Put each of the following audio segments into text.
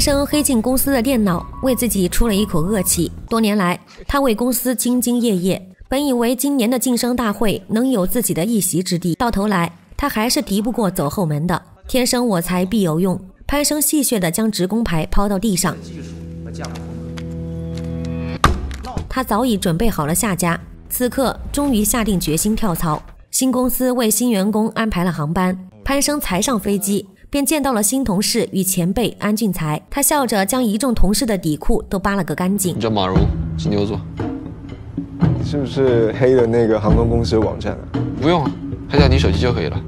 潘生黑进公司的电脑，为自己出了一口恶气。多年来，他为公司兢兢业业，本以为今年的晋升大会能有自己的一席之地，到头来他还是敌不过走后门的。天生我材必有用，潘生戏谑地将职工牌抛到地上。他早已准备好了下家，此刻终于下定决心跳槽。新公司为新员工安排了航班，潘生才上飞机。便见到了新同事与前辈安俊才，他笑着将一众同事的底裤都扒了个干净。你叫马蓉，金牛座，是不是黑的那个航空公司网站啊？不用，拍下你手机就可以了。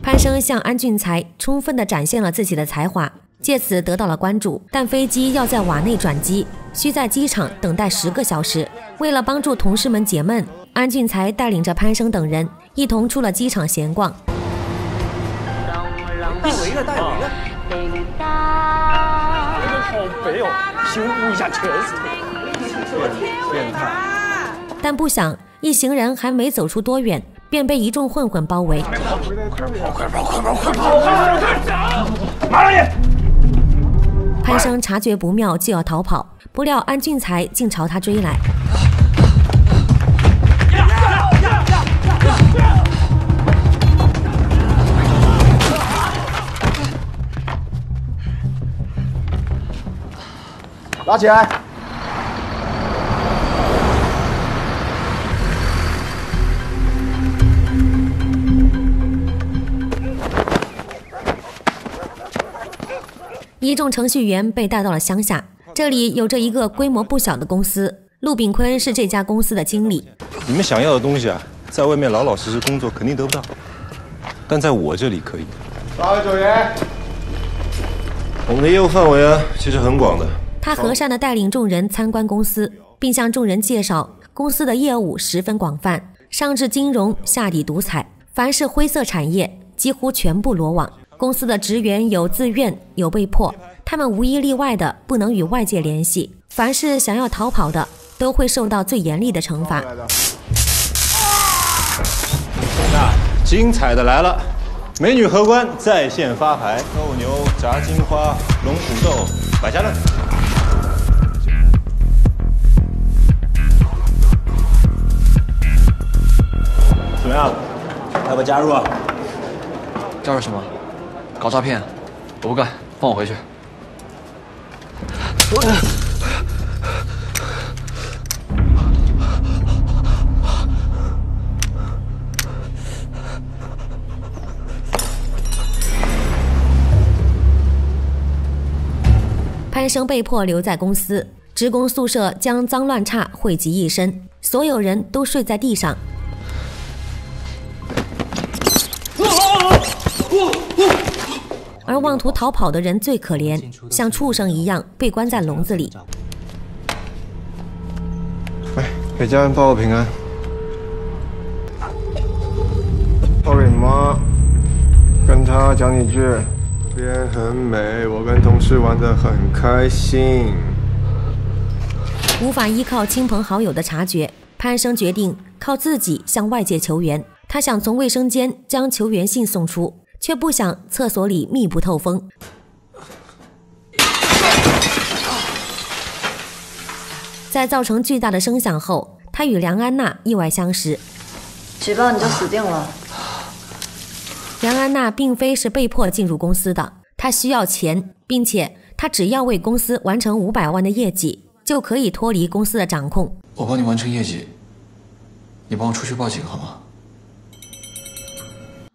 潘生向安俊才充分的展现了自己的才华，借此得到了关注。但飞机要在瓦内转机，需在机场等待十个小时。为了帮助同事们解闷，安俊才带领着潘生等人一同出了机场闲逛。带回一个，带回一个。好肥哦，修复一下全是变态。但不想，一行人还没走出多远，便被一众混混包围。快跑！快跑！快跑！快跑！快跑！马上潘生察觉不妙，就要逃跑，不料安俊才竟朝他追来。拉起来！一众程序员被带到了乡下，这里有着一个规模不小的公司。陆炳坤是这家公司的经理。你们想要的东西啊，在外面老老实实工作肯定得不到，但在我这里可以。八位组员，我们的业务范围啊，其实很广的。他和善地带领众人参观公司，并向众人介绍公司的业务十分广泛，上至金融，下抵赌彩，凡是灰色产业几乎全部罗网。公司的职员有自愿，有被迫，他们无一例外的不能与外界联系。凡是想要逃跑的，都会受到最严厉的惩罚。那精彩的来了，美女荷官在线发牌：斗牛、炸金花、龙虎斗、百家乐。怎么样？要不要加入？啊？加入什么？搞诈骗？我不干，放我回去。潘生被迫留在公司，职工宿舍将脏乱差汇集一身，所有人都睡在地上。而妄图逃跑的人最可怜，像畜生一样被关在笼子里。喂，给家人报个平安。报给你妈，跟他讲几句。边很美，我跟同事玩得很开心。无法依靠亲朋好友的察觉，潘生决定靠自己向外界求援。他想从卫生间将求援信送出。却不想厕所里密不透风，在造成巨大的声响后，他与梁安娜意外相识。举报你就死定了。梁安娜并非是被迫进入公司的，她需要钱，并且她只要为公司完成五百万的业绩，就可以脱离公司的掌控。我帮你完成业绩，你帮我出去报警好吗？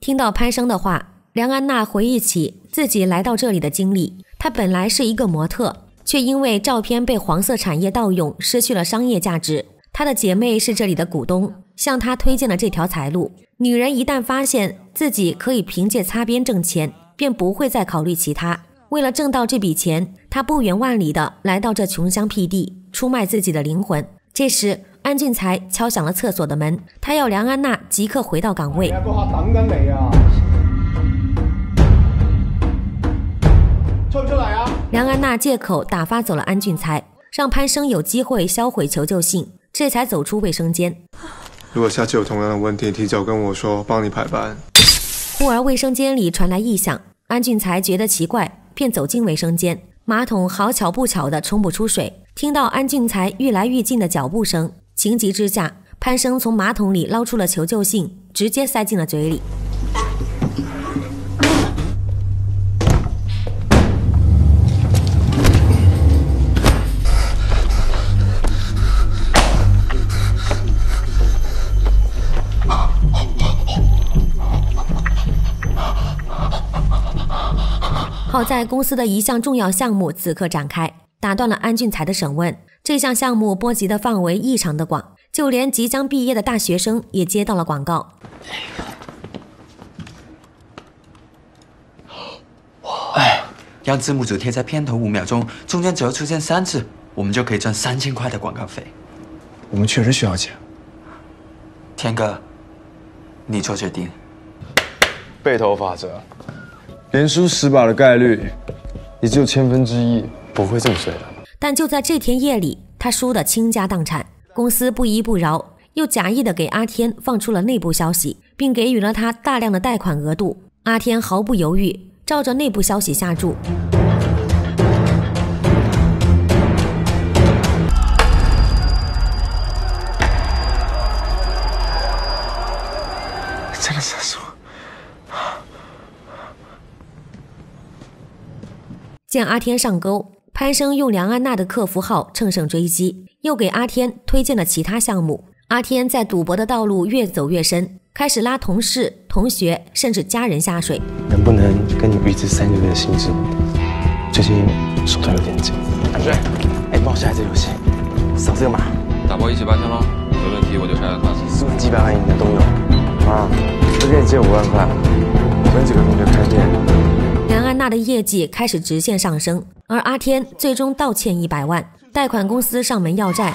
听到潘生的话。梁安娜回忆起自己来到这里的经历，她本来是一个模特，却因为照片被黄色产业盗用，失去了商业价值。她的姐妹是这里的股东，向她推荐了这条财路。女人一旦发现自己可以凭借擦边挣钱，便不会再考虑其他。为了挣到这笔钱，她不远万里的来到这穷乡僻地，出卖自己的灵魂。这时，安俊才敲响了厕所的门，他要梁安娜即刻回到岗位。出梁安娜借口打发走了安俊才，让潘生有机会销毁求救信，这才走出卫生间。如果下次有同样的问题，提早跟我说，帮你排班。忽而卫生间里传来异响，安俊才觉得奇怪，便走进卫生间。马桶好巧不巧的冲不出水。听到安俊才愈来愈近的脚步声，情急之下，潘生从马桶里捞出了求救信，直接塞进了嘴里。好在公司的一项重要项目此刻展开，打断了安俊才的审问。这项项目波及的范围异常的广，就连即将毕业的大学生也接到了广告。哎，让字幕组贴在片头五秒钟，中间只要出现三次，我们就可以赚三千块的广告费。我们确实需要钱。天哥，你做决定。背投法则。连输十把的概率，也只有千分之一，不会这么衰的。但就在这天夜里，他输得倾家荡产，公司不依不饶，又假意的给阿天放出了内部消息，并给予了他大量的贷款额度。阿天毫不犹豫，照着内部消息下注。见阿天上钩，潘生用梁安娜的客服号乘胜追击，又给阿天推荐了其他项目。阿天在赌博的道路越走越深，开始拉同事、同学甚至家人下水。能不能跟你预支三个月的薪资？最近手头有点紧。安瑞，哎，帮我下这游戏，扫这个码，打包一起八千喽，没问题我就拆个卡。输几百万赢的都有。妈，再给你借五万块，我跟几个同学开店。梁安娜的业绩开始直线上升，而阿天最终倒欠一百万，贷款公司上门要债。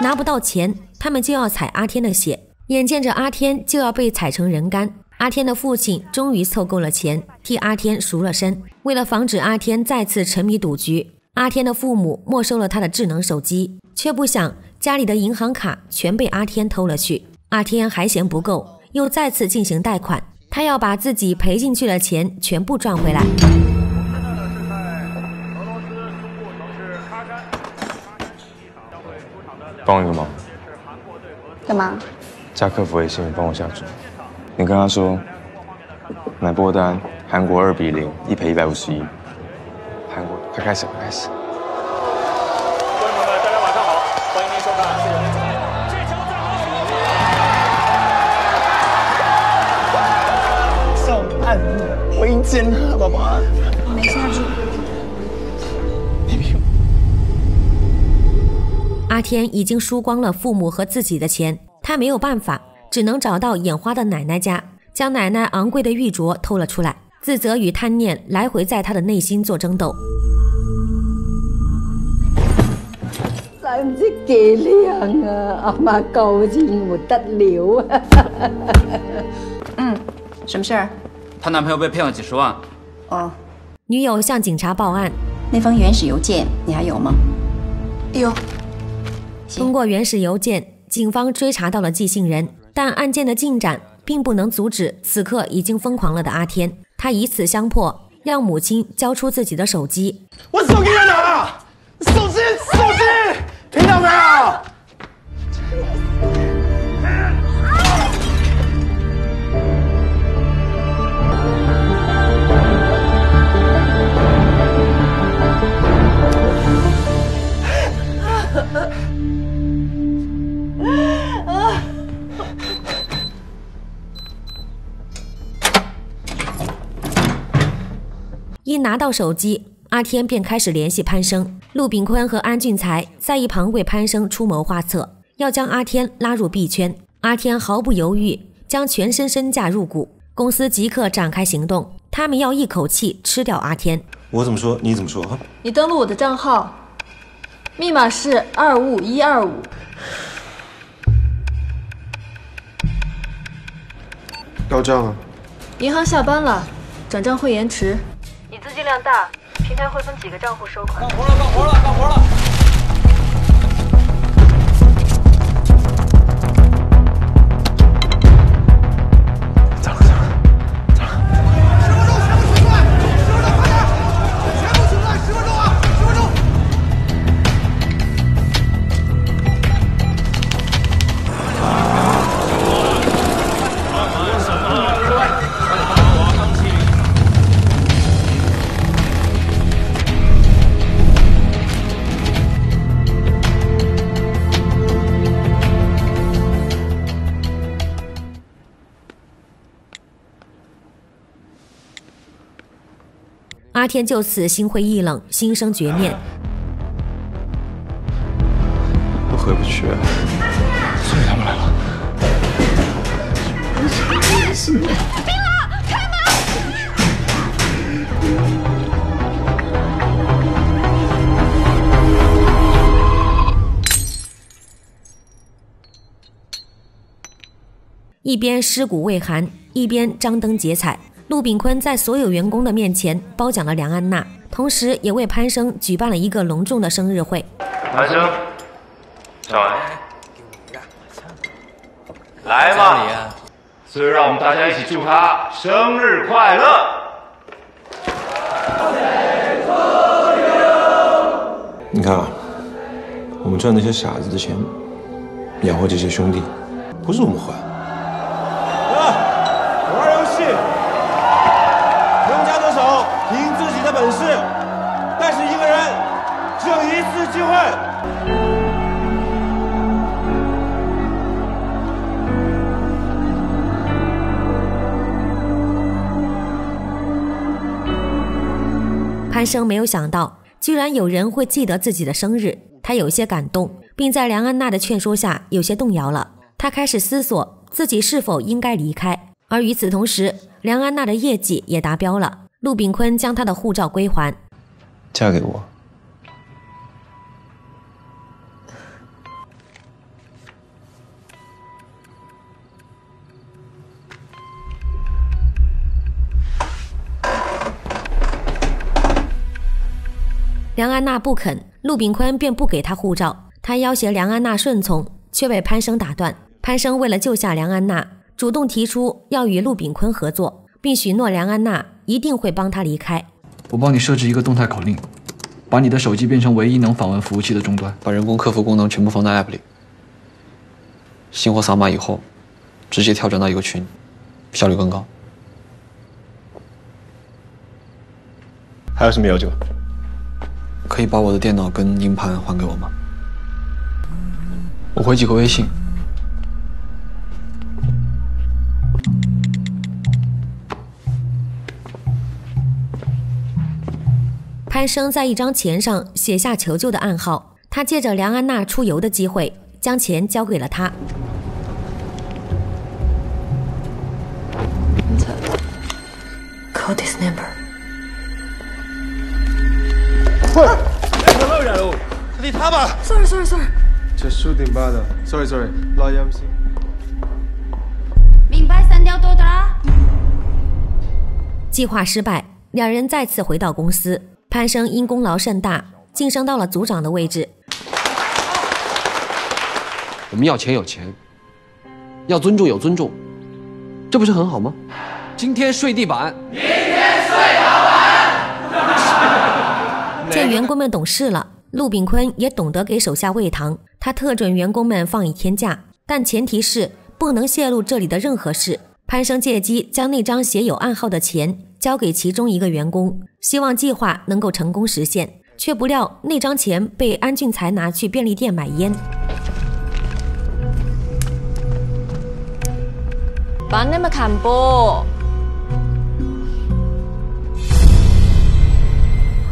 拿不到钱，他们就要踩阿天的血。眼见着阿天就要被踩成人干，阿天的父亲终于凑够了钱，替阿天赎了身。为了防止阿天再次沉迷赌局，阿天的父母没收了他的智能手机，却不想家里的银行卡全被阿天偷了去。阿天还嫌不够，又再次进行贷款。他要把自己赔进去的钱全部赚回来。帮我一个忙。干嘛？加客服微信，帮我下注。你跟他说，买波单，韩国二比零，一赔一百五十一。韩国，快开始，快开始。危险啊，宝宝！没下注。阿天已经输光了父母和自己的钱，他没有办法，只能找到眼花的奶奶家，将奶奶昂贵的玉镯偷了出来。自责与贪念来回在他的内心做争斗。真唔知几靓啊！阿妈高兴不得了啊！嗯，什么事儿？她男朋友被骗了几十万。哦，女友向警察报案。那封原始邮件你还有吗？有。通过原始邮件，警方追查到了寄信人，但案件的进展并不能阻止此刻已经疯狂了的阿天。他以此相迫，让母亲交出自己的手机。我手机在哪？手机，手机，听到没有？一拿到手机，阿天便开始联系潘生、陆炳坤和安俊才，在一旁为潘生出谋划策，要将阿天拉入币圈。阿天毫不犹豫，将全身身价入股，公司即刻展开行动。他们要一口气吃掉阿天。我怎么说，你怎么说？你登录我的账号，密码是二五一二五。到账了。银行下班了，转账会延迟。资金量大，平台会分几个账户收款。干活了，干活了，干活！了。阿天就此心灰意冷，心生绝念。我回不去，所以他们来了。一边尸骨未寒，一边张灯结彩。陆炳坤在所有员工的面前褒奖了梁安娜，同时也为潘生举办了一个隆重的生日会。潘生，上来，来吧！所以让我们大家一起祝他生日快乐。你看啊，我们赚那些傻子的钱，养活这些兄弟，不是我们坏。生没有想到，居然有人会记得自己的生日，他有些感动，并在梁安娜的劝说下有些动摇了。他开始思索自己是否应该离开。而与此同时，梁安娜的业绩也达标了，陆炳坤将她的护照归还。嫁给我。梁安娜不肯，陆炳坤便不给她护照。他要挟梁安娜顺从，却被潘生打断。潘生为了救下梁安娜，主动提出要与陆炳坤合作，并许诺梁安娜一定会帮他离开。我帮你设置一个动态口令，把你的手机变成唯一能访问服务器的终端，把人工客服功能全部放在 App 里。新货扫码以后，直接跳转到一个群，效率更高。还有什么要求？可以把我的电脑跟硬盘还给我吗？我回几个微信。潘生在一张钱上写下求救的暗号，他借着梁安娜出游的机会，将钱交给了他。Call this number。喂，佢撈人喎，你他吧。Sorry sorry sorry。就數點八的，sorry sorry，錄音先。明白删掉多大？计划失败，两人再次回到公司。潘生因功劳甚大，晋升到了组长的位置。我们要钱有钱，要尊重有尊重，这不是很好吗？今天睡地板，明天睡摇篮。见员工们懂事了，陆炳坤也懂得给手下喂糖。他特准员工们放一天假，但前提是不能泄露这里的任何事。潘生借机将那张写有暗号的钱交给其中一个员工，希望计划能够成功实现。却不料那张钱被安俊才拿去便利店买烟。班那么看播。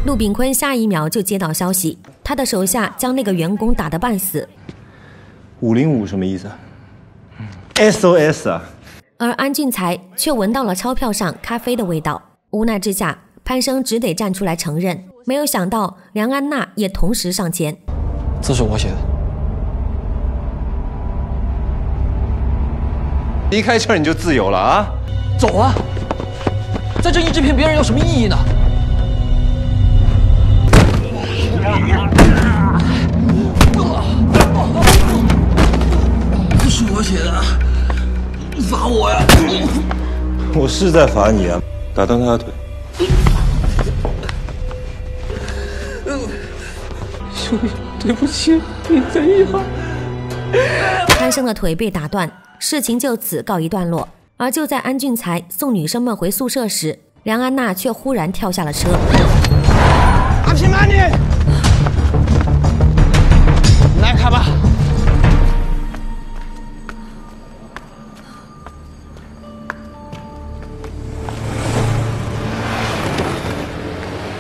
陆炳坤下一秒就接到消息，他的手下将那个员工打得半死。五零五什么意思啊？SOS 啊！而安俊才却闻到了钞票上咖啡的味道，无奈之下，潘生只得站出来承认。没有想到梁安娜也同时上前，这是我写的。离开这儿你就自由了啊！走啊！在这一直骗别人有什么意义呢？这是我写的，罚我呀！我是在罚你啊！打断他的腿。兄弟，对不起，你等一下。潘生的腿被打断，事情就此告一段落。而就在安俊才送女生们回宿舍时，梁安娜却忽然跳下了车。阿平妈你，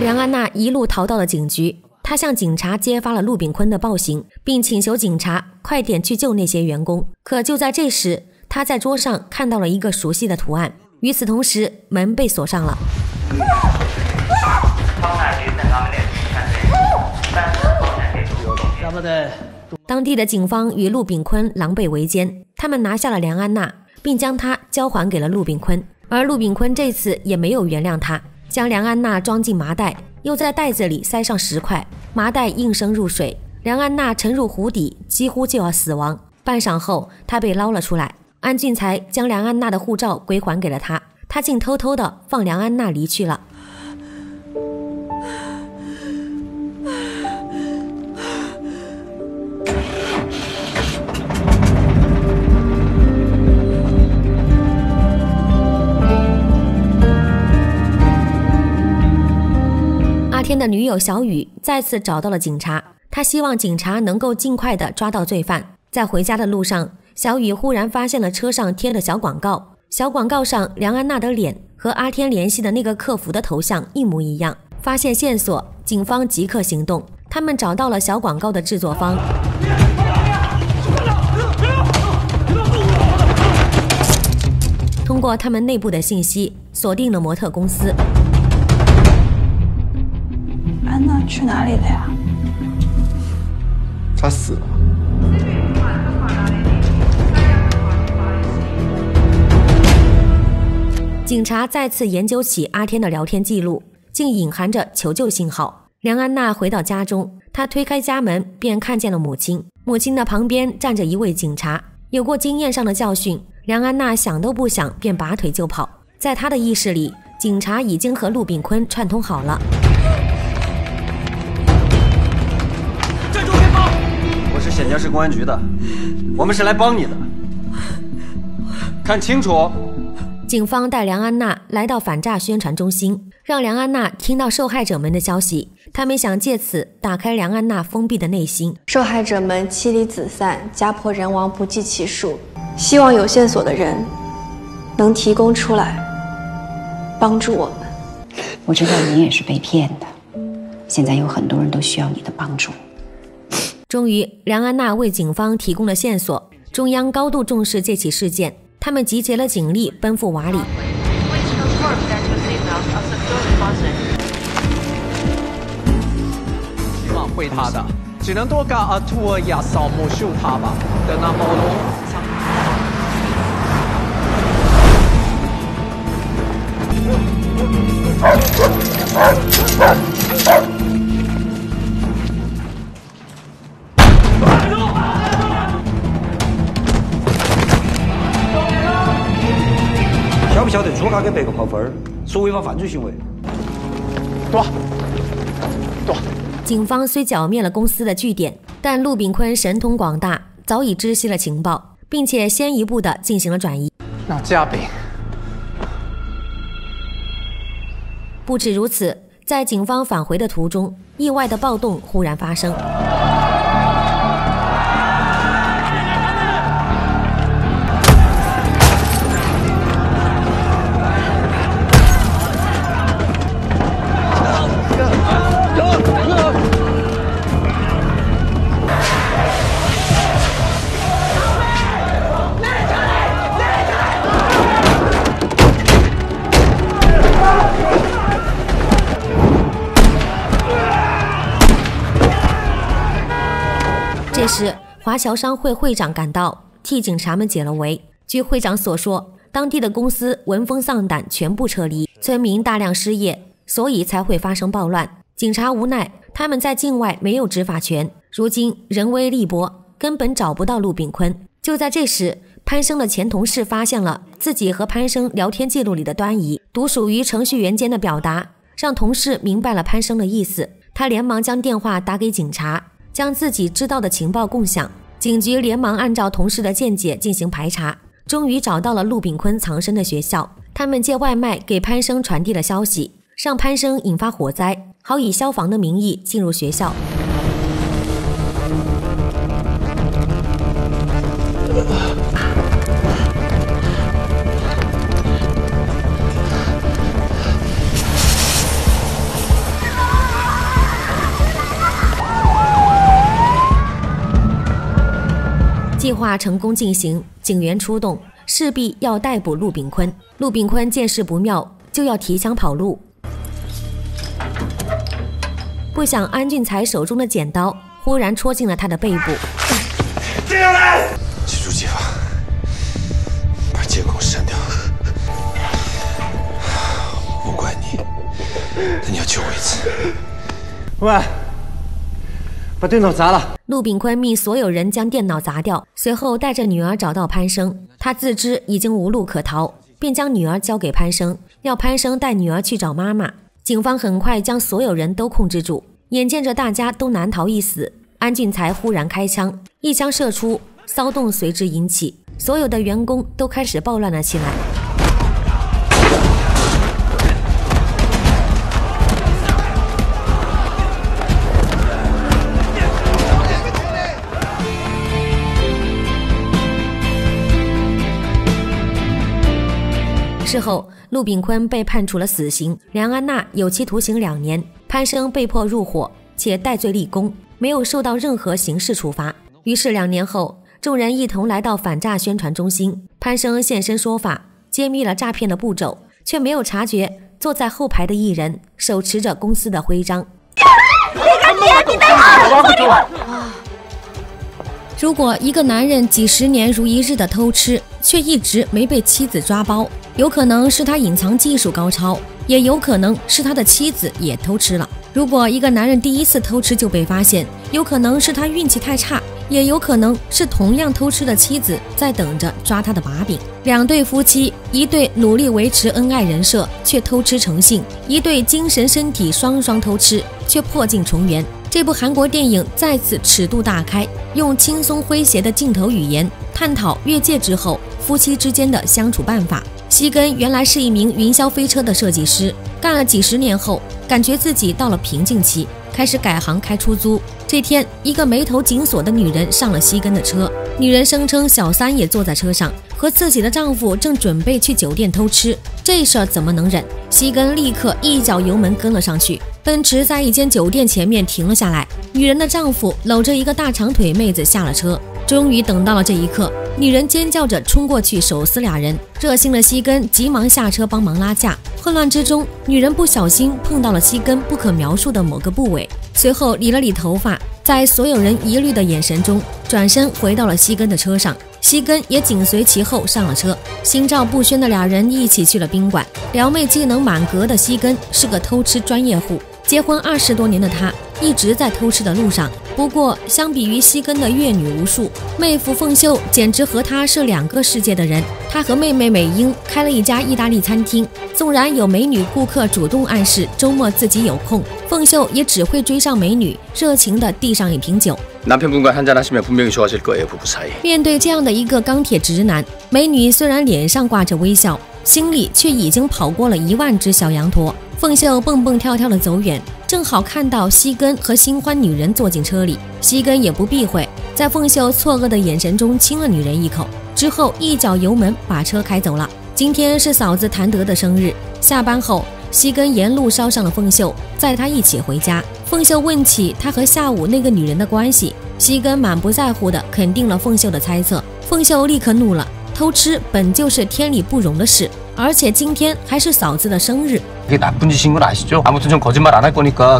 梁安娜一路逃到了警局。她向警察揭发了陆炳坤的暴行，并请求警察快点去救那些员工。可就在这时，他在桌上看到了一个熟悉的图案。与此同时，门被锁上了。当地的警方与陆炳坤狼狈为奸，他们拿下了梁安娜，并将她交还给了陆炳坤。而陆炳坤这次也没有原谅他，将梁安娜装进麻袋，又在袋子里塞上石块，麻袋应声入水，梁安娜沉入湖底，几乎就要死亡。半晌后，她被捞了出来。安俊才将梁安娜的护照归还给了她，她竟偷偷的放梁安娜离去了。天的女友小雨再次找到了警察，他希望警察能够尽快的抓到罪犯。在回家的路上。小雨忽然发现了车上贴的小广告，小广告上梁安娜的脸和阿天联系的那个客服的头像一模一样。发现线索，警方即刻行动，他们找到了小广告的制作方，通过他们内部的信息锁定了模特公司。去哪里了呀？他死了。警察再次研究起阿天的聊天记录，竟隐含着求救信号。梁安娜回到家中，她推开家门，便看见了母亲。母亲的旁边站着一位警察。有过经验上的教训，梁安娜想都不想，便拔腿就跑。在她的意识里，警察已经和陆炳坤串通好了。我是显江市公安局的，我们是来帮你的。看清楚。警方带梁安娜来到反诈宣传中心，让梁安娜听到受害者们的消息。他们想借此打开梁安娜封闭的内心。受害者们妻离子散，家破人亡不计其数。希望有线索的人能提供出来，帮助我们。我知道你也是被骗的，现在有很多人都需要你的帮助。终于，梁安娜为警方提供了线索。中央高度重视这起事件。他们集结了警力，奔赴瓦里。希望会他的，只能多加阿图亚扫墓修他吧。晓不晓得粗卡给别个跑分儿，属违法犯罪行为。躲，躲。警方虽剿灭了公司的据点，但陆炳坤神通广大，早已知悉了情报，并且先一步的进行了转移。那嘉宾。不止如此，在警方返回的途中，意外的暴动忽然发生。华侨商会会长赶到，替警察们解了围。据会长所说，当地的公司闻风丧胆，全部撤离，村民大量失业，所以才会发生暴乱。警察无奈，他们在境外没有执法权，如今人微力薄，根本找不到陆炳坤。就在这时，潘生的前同事发现了自己和潘生聊天记录里的端倪，独属于程序员间的表达，让同事明白了潘生的意思。他连忙将电话打给警察。将自己知道的情报共享，警局连忙按照同事的见解进行排查，终于找到了陆炳坤藏身的学校。他们借外卖给潘生传递了消息，让潘生引发火灾，好以消防的名义进入学校。计划成功进行，警员出动，势必要逮捕陆炳坤。陆炳坤见势不妙，就要提枪跑路。不想安俊才手中的剪刀忽然戳进了他的背部。接下来，记住计划，把监控删掉。我怪你，但你要救我一次。喂，把电脑砸了。陆炳坤命所有人将电脑砸掉，随后带着女儿找到潘生。他自知已经无路可逃，便将女儿交给潘生，要潘生带女儿去找妈妈。警方很快将所有人都控制住，眼见着大家都难逃一死，安俊才忽然开枪，一枪射出，骚动随之引起，所有的员工都开始暴乱了起来。事后，陆炳坤被判处了死刑，梁安娜有期徒刑两年，潘生被迫入伙且戴罪立功，没有受到任何刑事处罚。于是两年后，众人一同来到反诈宣传中心，潘生现身说法，揭秘了诈骗的步骤，却没有察觉坐在后排的艺人手持着公司的徽章。如果一个男人几十年如一日的偷吃，却一直没被妻子抓包，有可能是他隐藏技术高超，也有可能是他的妻子也偷吃了。如果一个男人第一次偷吃就被发现，有可能是他运气太差，也有可能是同样偷吃的妻子在等着抓他的把柄。两对夫妻，一对努力维持恩爱人设却偷吃成性，一对精神身体双双偷吃却破镜重圆。这部韩国电影再次尺度大开，用轻松诙谐的镜头语言探讨越界之后夫妻之间的相处办法。西根原来是一名云霄飞车的设计师，干了几十年后，感觉自己到了瓶颈期，开始改行开出租。这天，一个眉头紧锁的女人上了西根的车，女人声称小三也坐在车上，和自己的丈夫正准备去酒店偷吃，这事儿怎么能忍？西根立刻一脚油门跟了上去。奔驰在一间酒店前面停了下来，女人的丈夫搂着一个大长腿妹子下了车。终于等到了这一刻，女人尖叫着冲过去手撕俩人。热心的西根急忙下车帮忙拉架。混乱之中，女人不小心碰到了西根不可描述的某个部位，随后理了理头发，在所有人疑虑的眼神中，转身回到了西根的车上。西根也紧随其后上了车。心照不宣的俩人一起去了宾馆。撩妹技能满格的西根是个偷吃专业户。结婚二十多年的他一直在偷吃的路上。不过，相比于西根的阅女无数，妹夫奉秀简直和他是两个世界的人。他和妹妹美英开了一家意大利餐厅，纵然有美女顾客主动暗示周末自己有空，奉秀也只会追上美女，热情地递上一瓶酒。面对这样的一个钢铁直男，美女虽然脸上挂着微笑，心里却已经跑过了一万只小羊驼。凤秀蹦蹦跳跳的走远，正好看到西根和新欢女人坐进车里。西根也不避讳，在凤秀错愕的眼神中亲了女人一口，之后一脚油门把车开走了。今天是嫂子谭德的生日，下班后，西根沿路捎上了凤秀，载她一起回家。凤秀问起他和下午那个女人的关系，西根满不在乎的肯定了凤秀的猜测。凤秀立刻怒了，偷吃本就是天理不容的事而且今天还是嫂子的生日。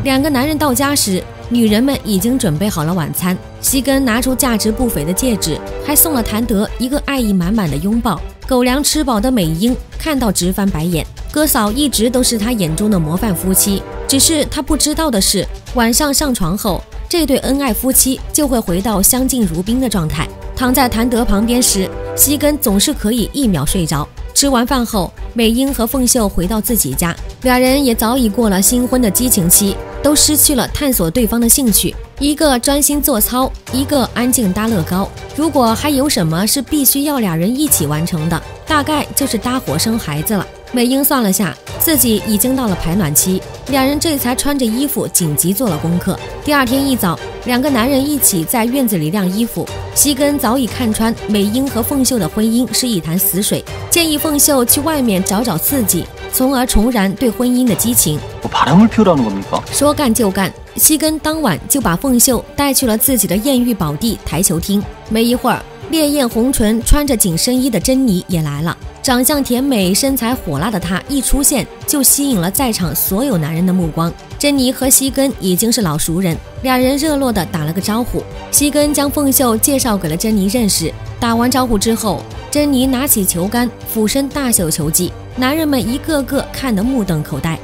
两个男人到家时女人们已经准备好了晚餐。西根拿出价值不菲的戒指还送了谭德一个爱意满满的拥抱。狗粮吃饱的美英看到直翻白眼。哥嫂一直都是他眼中的模范夫妻只是他不知道的是晚上上床后这对恩爱夫妻就会回到相敬如宾的状态。躺在谭德旁边时，西根总是可以一秒睡着。吃完饭后，美英和凤秀回到自己家，俩人也早已过了新婚的激情期，都失去了探索对方的兴趣。一个专心做操，一个安静搭乐高。如果还有什么是必须要俩人一起完成的，大概就是搭伙生孩子了。美英算了下，自己已经到了排卵期，两人这才穿着衣服紧急做了功课。第二天一早，两个男人一起在院子里晾衣服。西根早已看穿美英和凤秀的婚姻是一潭死水，建议凤秀去外面找找刺激，从而重燃对婚姻的激情。说干就干，西根当晚就把凤秀带去了自己的艳遇宝地台球厅。没一会儿，烈焰红唇、穿着紧身衣的珍妮也来了。长相甜美、身材火辣的她一出现，就吸引了在场所有男人的目光。珍妮和西根已经是老熟人，两人热络地打了个招呼。西根将凤秀介绍给了珍妮认识。打完招呼之后，珍妮拿起球杆，俯身大秀球技，男人们一个个看得目瞪口呆。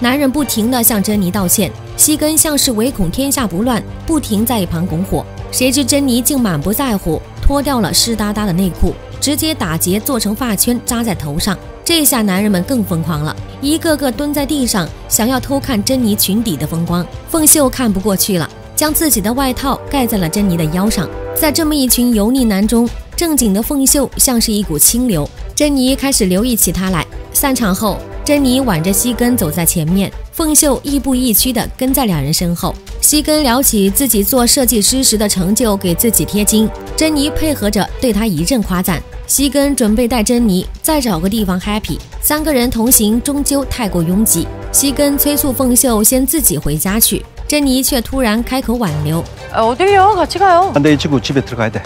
男人不停地向珍妮道歉，西根像是唯恐天下不乱，不停在一旁拱火。谁知珍妮竟满不在乎，脱掉了湿哒哒的内裤。直接打结做成发圈扎在头上，这下男人们更疯狂了，一个个蹲在地上想要偷看珍妮裙底的风光。凤秀看不过去了，将自己的外套盖在了珍妮的腰上。在这么一群油腻男中，正经的凤秀像是一股清流，珍妮开始留意起她来。散场后，珍妮挽着西根走在前面，凤秀亦步亦趋地跟在两人身后。西根聊起自己做设计师时的成就，给自己贴金。珍妮配合着对他一阵夸赞，西根准备带珍妮再找个地方 happy。三个人同行终究太过拥挤，西根催促凤秀先自己回家去，珍妮却突然开口挽留。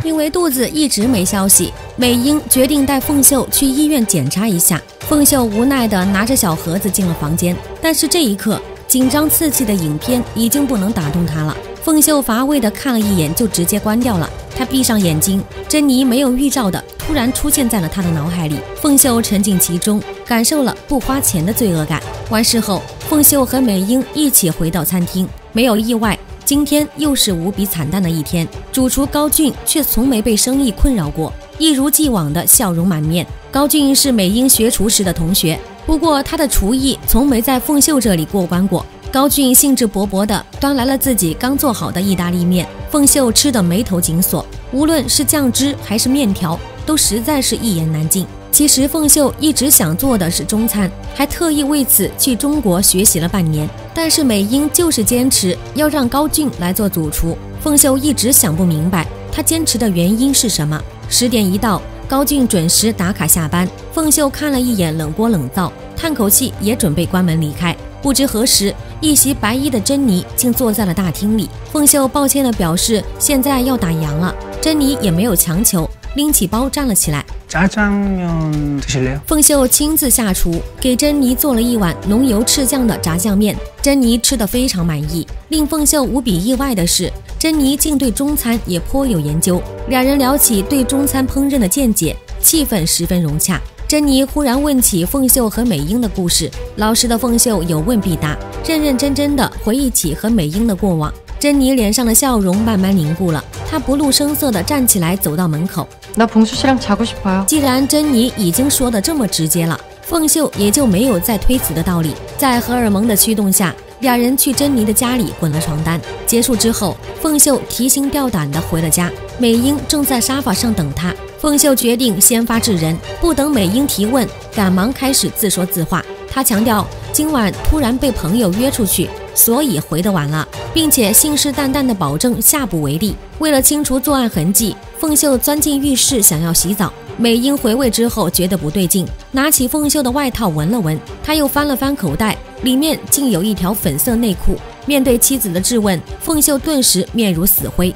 因为肚子一直没消息，美英决定带凤秀去医院检查一下。凤秀无奈的拿着小盒子进了房间，但是这一刻。紧张刺激的影片已经不能打动他了。凤秀乏味地看了一眼，就直接关掉了。他闭上眼睛，珍妮没有预兆的突然出现在了他的脑海里。凤秀沉浸其中，感受了不花钱的罪恶感。完事后，凤秀和美英一起回到餐厅。没有意外，今天又是无比惨淡的一天。主厨高俊却从没被生意困扰过，一如既往的笑容满面。高俊是美英学厨时的同学。不过他的厨艺从没在凤秀这里过关过。高俊兴致勃勃地端来了自己刚做好的意大利面，凤秀吃得眉头紧锁，无论是酱汁还是面条，都实在是一言难尽。其实凤秀一直想做的是中餐，还特意为此去中国学习了半年。但是美英就是坚持要让高俊来做主厨，凤秀一直想不明白他坚持的原因是什么。十点一到。高俊准时打卡下班，凤秀看了一眼冷锅冷灶，叹口气，也准备关门离开。不知何时，一袭白衣的珍妮竟坐在了大厅里。凤秀抱歉地表示现在要打烊了，珍妮也没有强求，拎起包站了起来。炸酱面这些料。凤秀亲自下厨，给珍妮做了一碗浓油赤酱的炸酱面。珍妮吃得非常满意。令凤秀无比意外的是，珍妮竟对中餐也颇有研究。两人聊起对中餐烹饪的见解，气氛十分融洽。珍妮忽然问起凤秀和美英的故事，老实的凤秀有问必答，认认真真的回忆起和美英的过往。珍妮脸上的笑容慢慢凝固了，她不露声色地站起来，走到门口。那彭叔让查过去。既然珍妮已经说的这么直接了，凤秀也就没有再推辞的道理。在荷尔蒙的驱动下，两人去珍妮的家里滚了床单。结束之后，凤秀提心吊胆地回了家，美英正在沙发上等他。凤秀决定先发制人，不等美英提问，赶忙开始自说自话。她强调今晚突然被朋友约出去，所以回得晚了，并且信誓旦旦地保证下不为例。为了清除作案痕迹，凤秀钻进浴室想要洗澡。美英回味之后觉得不对劲，拿起凤秀的外套闻了闻，他又翻了翻口袋。里面竟有一条粉色内裤。面对妻子的质问，凤秀顿时面如死灰。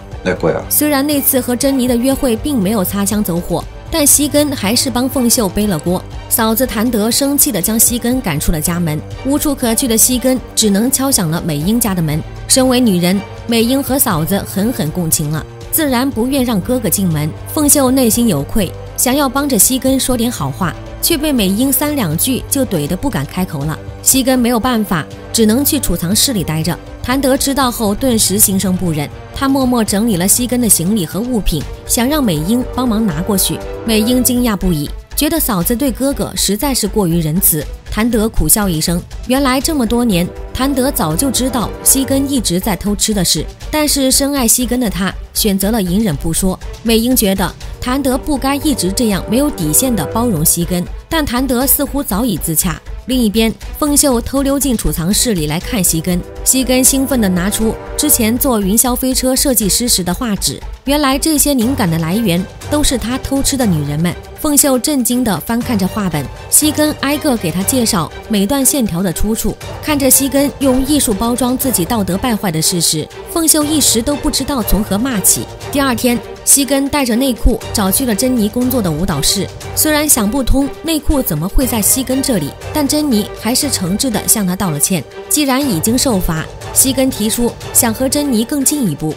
虽然那次和珍妮的约会并没有擦枪走火，但西根还是帮凤秀背了锅。嫂子谭德生气地将西根赶出了家门。无处可去的西根只能敲响了美英家的门。身为女人，美英和嫂子狠狠共情了，自然不愿让哥哥进门。凤秀内心有愧，想要帮着西根说点好话。却被美英三两句就怼得不敢开口了。西根没有办法，只能去储藏室里待着。谭德知道后，顿时心生不忍，他默默整理了西根的行李和物品，想让美英帮忙拿过去。美英惊讶不已，觉得嫂子对哥哥实在是过于仁慈。谭德苦笑一声，原来这么多年，谭德早就知道西根一直在偷吃的事，但是深爱西根的他选择了隐忍不说。美英觉得。谭德不该一直这样没有底线的包容西根，但谭德似乎早已自洽。另一边，凤秀偷溜进储藏室里来看西根，西根兴奋地拿出之前做云霄飞车设计师时的画纸，原来这些灵感的来源都是他偷吃的女人们。凤秀震惊地翻看着画本，西根挨个给他介绍每段线条的出处。看着西根用艺术包装自己道德败坏的事实，凤秀一时都不知道从何骂起。第二天，西根带着内裤找去了珍妮工作的舞蹈室。虽然想不通内裤怎么会在西根这里，但珍妮还是诚挚地向他道了歉。既然已经受罚，西根提出想和珍妮更进一步。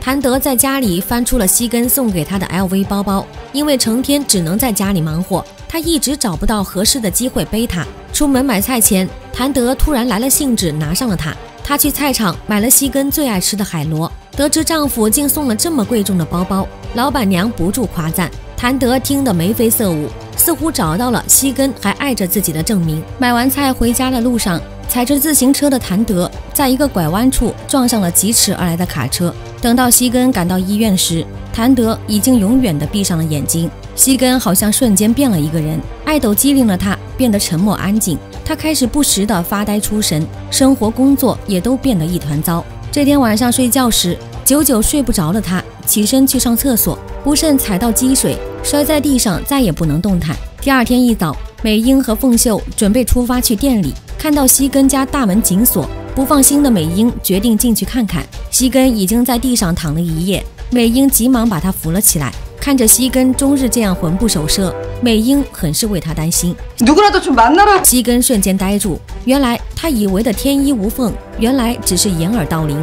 谭德在家里翻出了西根送给他的 LV 包包，因为成天只能在家里忙活，他一直找不到合适的机会背它。出门买菜前，谭德突然来了兴致，拿上了它。她去菜场买了西根最爱吃的海螺，得知丈夫竟送了这么贵重的包包，老板娘不住夸赞。谭德听得眉飞色舞，似乎找到了西根还爱着自己的证明。买完菜回家的路上。踩着自行车的谭德，在一个拐弯处撞上了疾驰而来的卡车。等到西根赶到医院时，谭德已经永远地闭上了眼睛。西根好像瞬间变了一个人，爱豆机灵了他，变得沉默安静。他开始不时地发呆出神，生活工作也都变得一团糟。这天晚上睡觉时，久久睡不着的他起身去上厕所，不慎踩到积水，摔在地上，再也不能动弹。第二天一早，美英和凤秀准备出发去店里。看到西根家大门紧锁，不放心的美英决定进去看看。西根已经在地上躺了一夜，美英急忙把他扶了起来。看着西根终日这样魂不守舍，美英很是为他担心。西根瞬间呆住，原来他以为的天衣无缝，原来只是掩耳盗铃。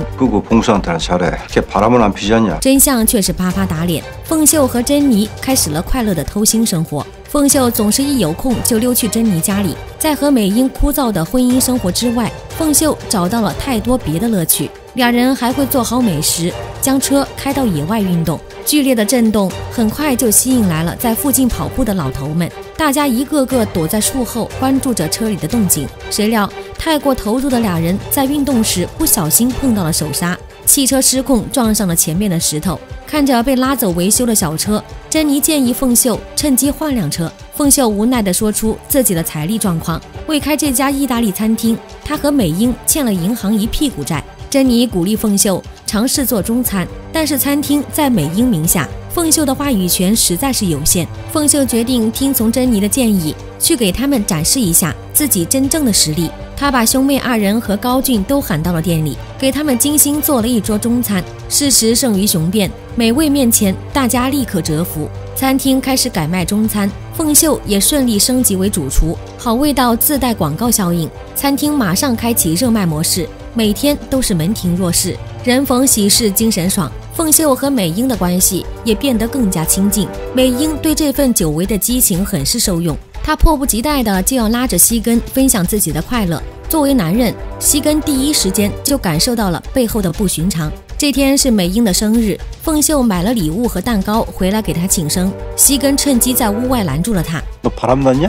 真相却是啪啪打脸。凤秀和珍妮开始了快乐的偷腥生活。凤秀总是一有空就溜去珍妮家里，在和美英枯燥的婚姻生活之外，凤秀找到了太多别的乐趣。两人还会做好美食，将车开到野外运动。剧烈的震动很快就吸引来了在附近跑步的老头们，大家一个个躲在树后关注着车里的动静。谁料太过投入的俩人在运动时不小心碰到了手刹，汽车失控撞上了前面的石头。看着被拉走维修的小车，珍妮建议凤秀趁机换辆车。凤秀无奈地说出自己的财力状况，为开这家意大利餐厅，她和美英欠了银行一屁股债。珍妮鼓励凤秀尝试做中餐，但是餐厅在美英名下，凤秀的话语权实在是有限。凤秀决定听从珍妮的建议，去给他们展示一下自己真正的实力。他把兄妹二人和高俊都喊到了店里，给他们精心做了一桌中餐。事实胜于雄辩，美味面前，大家立刻折服。餐厅开始改卖中餐，凤秀也顺利升级为主厨。好味道自带广告效应，餐厅马上开启热卖模式，每天都是门庭若市，人逢喜事精神爽。凤秀和美英的关系也变得更加亲近，美英对这份久违的激情很是受用。她迫不及待的就要拉着西根分享自己的快乐。作为男人，西根第一时间就感受到了背后的不寻常。这天是美英的生日，凤秀买了礼物和蛋糕回来给她庆生。西根趁机在屋外拦住了她。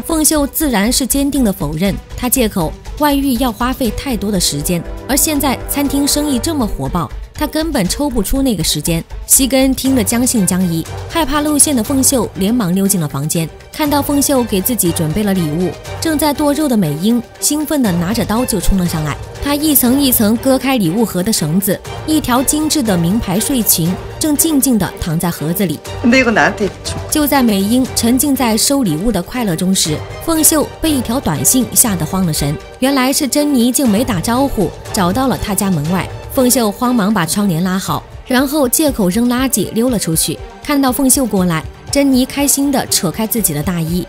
凤秀自然是坚定的否认，她借口外遇要花费太多的时间，而现在餐厅生意这么火爆。他根本抽不出那个时间。西根听得将信将疑，害怕露馅的凤秀连忙溜进了房间，看到凤秀给自己准备了礼物，正在剁肉的美英兴奋地拿着刀就冲了上来。她一层一层割开礼物盒的绳子，一条精致的名牌睡裙正静静地躺在盒子里。就在美英沉浸在收礼物的快乐中时，凤秀被一条短信吓得慌了神。原来是珍妮竟没打招呼，找到了他家门外。凤秀慌忙把窗帘拉好，然后借口扔垃圾溜了出去。看到凤秀过来，珍妮开心地扯开自己的大衣。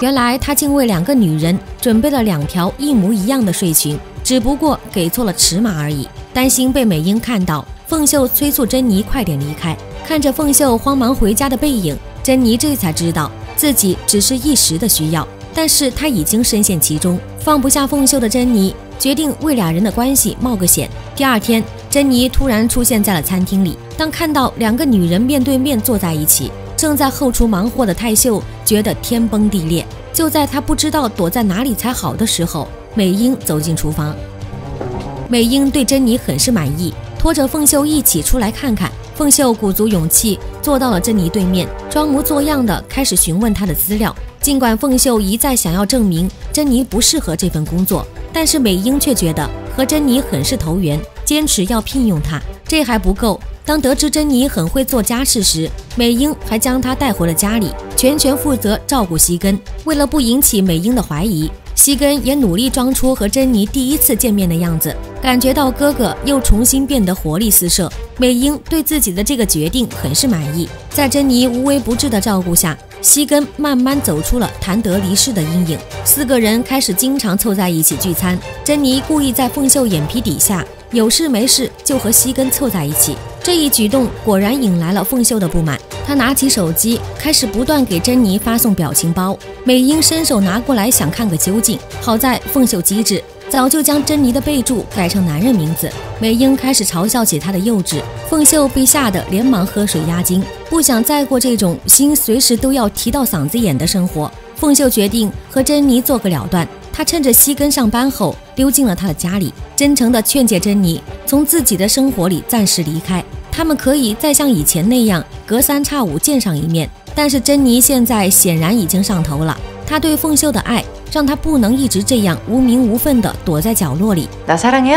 原来他竟为两个女人准备了两条一模一样的睡裙，只不过给错了尺码而已。担心被美英看到，凤秀催促珍妮快点离开。看着凤秀慌忙回家的背影，珍妮这才知道自己只是一时的需要，但是她已经深陷其中，放不下凤秀的珍妮。决定为俩人的关系冒个险。第二天，珍妮突然出现在了餐厅里。当看到两个女人面对面坐在一起，正在后厨忙活的泰秀觉得天崩地裂。就在他不知道躲在哪里才好的时候，美英走进厨房。美英对珍妮很是满意，拖着凤秀一起出来看看。凤秀鼓足勇气坐到了珍妮对面，装模作样的开始询问她的资料。尽管凤秀一再想要证明珍妮不适合这份工作。但是美英却觉得和珍妮很是投缘，坚持要聘用她。这还不够，当得知珍妮很会做家事时，美英还将她带回了家里，全权负责照顾西根。为了不引起美英的怀疑，西根也努力装出和珍妮第一次见面的样子，感觉到哥哥又重新变得活力四射。美英对自己的这个决定很是满意，在珍妮无微不至的照顾下。西根慢慢走出了谭德离世的阴影，四个人开始经常凑在一起聚餐。珍妮故意在凤秀眼皮底下有事没事就和西根凑在一起，这一举动果然引来了凤秀的不满。他拿起手机，开始不断给珍妮发送表情包。美英伸手拿过来想看个究竟，好在凤秀机智。早就将珍妮的备注改成男人名字，美英开始嘲笑起她的幼稚。凤秀被吓得连忙喝水压惊，不想再过这种心随时都要提到嗓子眼的生活。凤秀决定和珍妮做个了断。她趁着西根上班后溜进了他的家里，真诚地劝诫珍妮从自己的生活里暂时离开，他们可以再像以前那样隔三差五见上一面。但是珍妮现在显然已经上头了，她对凤秀的爱。让他不能一直这样无名无份的躲在角落里。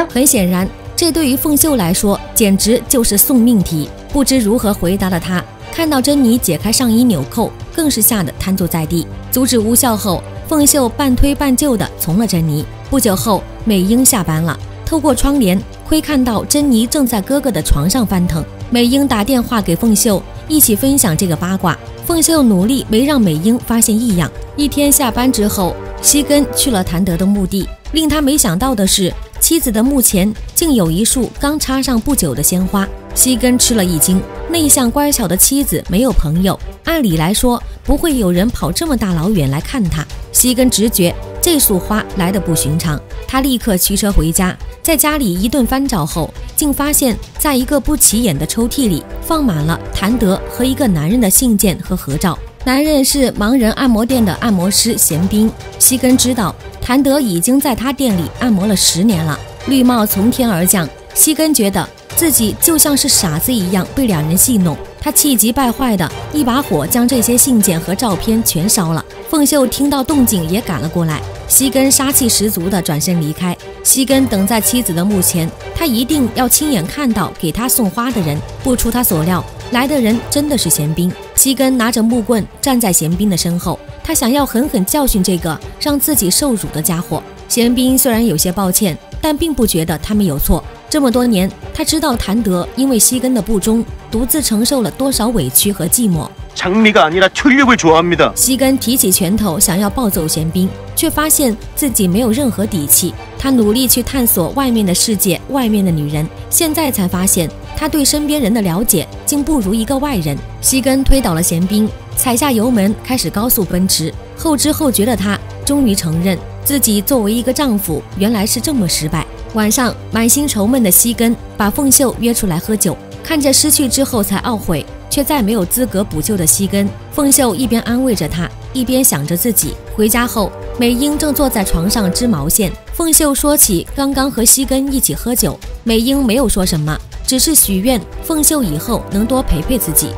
很显然，这对于凤秀来说简直就是送命题。不知如何回答的他，看到珍妮解开上衣纽扣，更是吓得瘫坐在地。阻止无效后，凤秀半推半就的从了珍妮。不久后，美英下班了，透过窗帘窥看到珍妮正在哥哥的床上翻腾。美英打电话给凤秀，一起分享这个八卦。凤秀努力没让美英发现异样。一天下班之后。西根去了谭德的墓地，令他没想到的是，妻子的墓前竟有一束刚插上不久的鲜花。西根吃了一惊，内向乖巧的妻子没有朋友，按理来说不会有人跑这么大老远来看他。西根直觉这束花来的不寻常，他立刻驱车回家，在家里一顿翻找后，竟发现在一个不起眼的抽屉里放满了谭德和一个男人的信件和合照。男人是盲人按摩店的按摩师贤斌。西根知道谭德已经在他店里按摩了十年了。绿帽从天而降，西根觉得自己就像是傻子一样被两人戏弄。他气急败坏的一把火将这些信件和照片全烧了。凤秀听到动静也赶了过来。西根杀气十足的转身离开。西根等在妻子的墓前，他一定要亲眼看到给他送花的人。不出他所料。来的人真的是贤兵。西根拿着木棍站在贤兵的身后，他想要狠狠教训这个让自己受辱的家伙。贤兵虽然有些抱歉，但并不觉得他们有错。这么多年，他知道谭德因为西根的不忠，独自承受了多少委屈和寂寞。西根提起拳头想要暴走贤彬，却发现自己没有任何底气。他努力去探索外面的世界，外面的女人，现在才发现。他对身边人的了解竟不如一个外人。西根推倒了贤彬，踩下油门，开始高速奔驰。后知后觉的他终于承认，自己作为一个丈夫，原来是这么失败。晚上，满心愁闷的西根把凤秀约出来喝酒，看着失去之后才懊悔，却再没有资格补救的西根。凤秀一边安慰着他，一边想着自己。回家后，美英正坐在床上织毛线。凤秀说起刚刚和西根一起喝酒，美英没有说什么。只是许愿凤秀以后能多陪陪自己。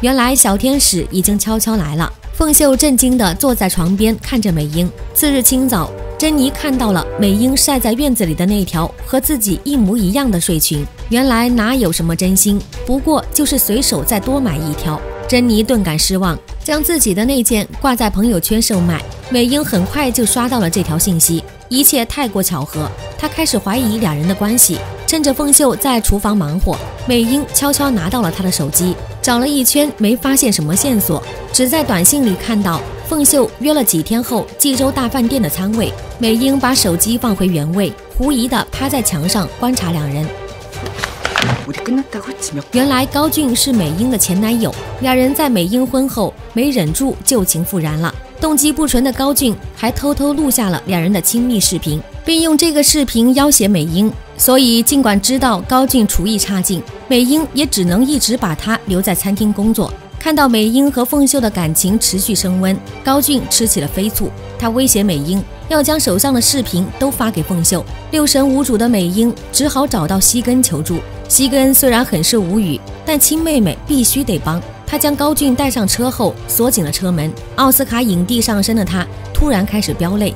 原来小天使已经悄悄来了。凤秀震惊地坐在床边看着美英。次日清早，珍妮看到了美英晒在院子里的那条和自己一模一样的睡裙。原来哪有什么真心，不过就是随手再多买一条。珍妮顿感失望，将自己的那件挂在朋友圈售卖。美英很快就刷到了这条信息，一切太过巧合，她开始怀疑两人的关系。趁着凤秀在厨房忙活，美英悄悄拿到了他的手机，找了一圈没发现什么线索，只在短信里看到凤秀约了几天后济州大饭店的餐位。美英把手机放回原位，狐疑的趴在墙上观察两人。原来高俊是美英的前男友，两人在美英婚后没忍住旧情复燃了。动机不纯的高俊还偷偷录下了两人的亲密视频，并用这个视频要挟美英。所以，尽管知道高俊厨艺差劲，美英也只能一直把他留在餐厅工作。看到美英和凤秀的感情持续升温，高俊吃起了飞醋。他威胁美英要将手上的视频都发给凤秀。六神无主的美英只好找到西根求助。西根虽然很是无语，但亲妹妹必须得帮。他将高俊带上车后，锁紧了车门。奥斯卡影帝上身的他突然开始飙泪。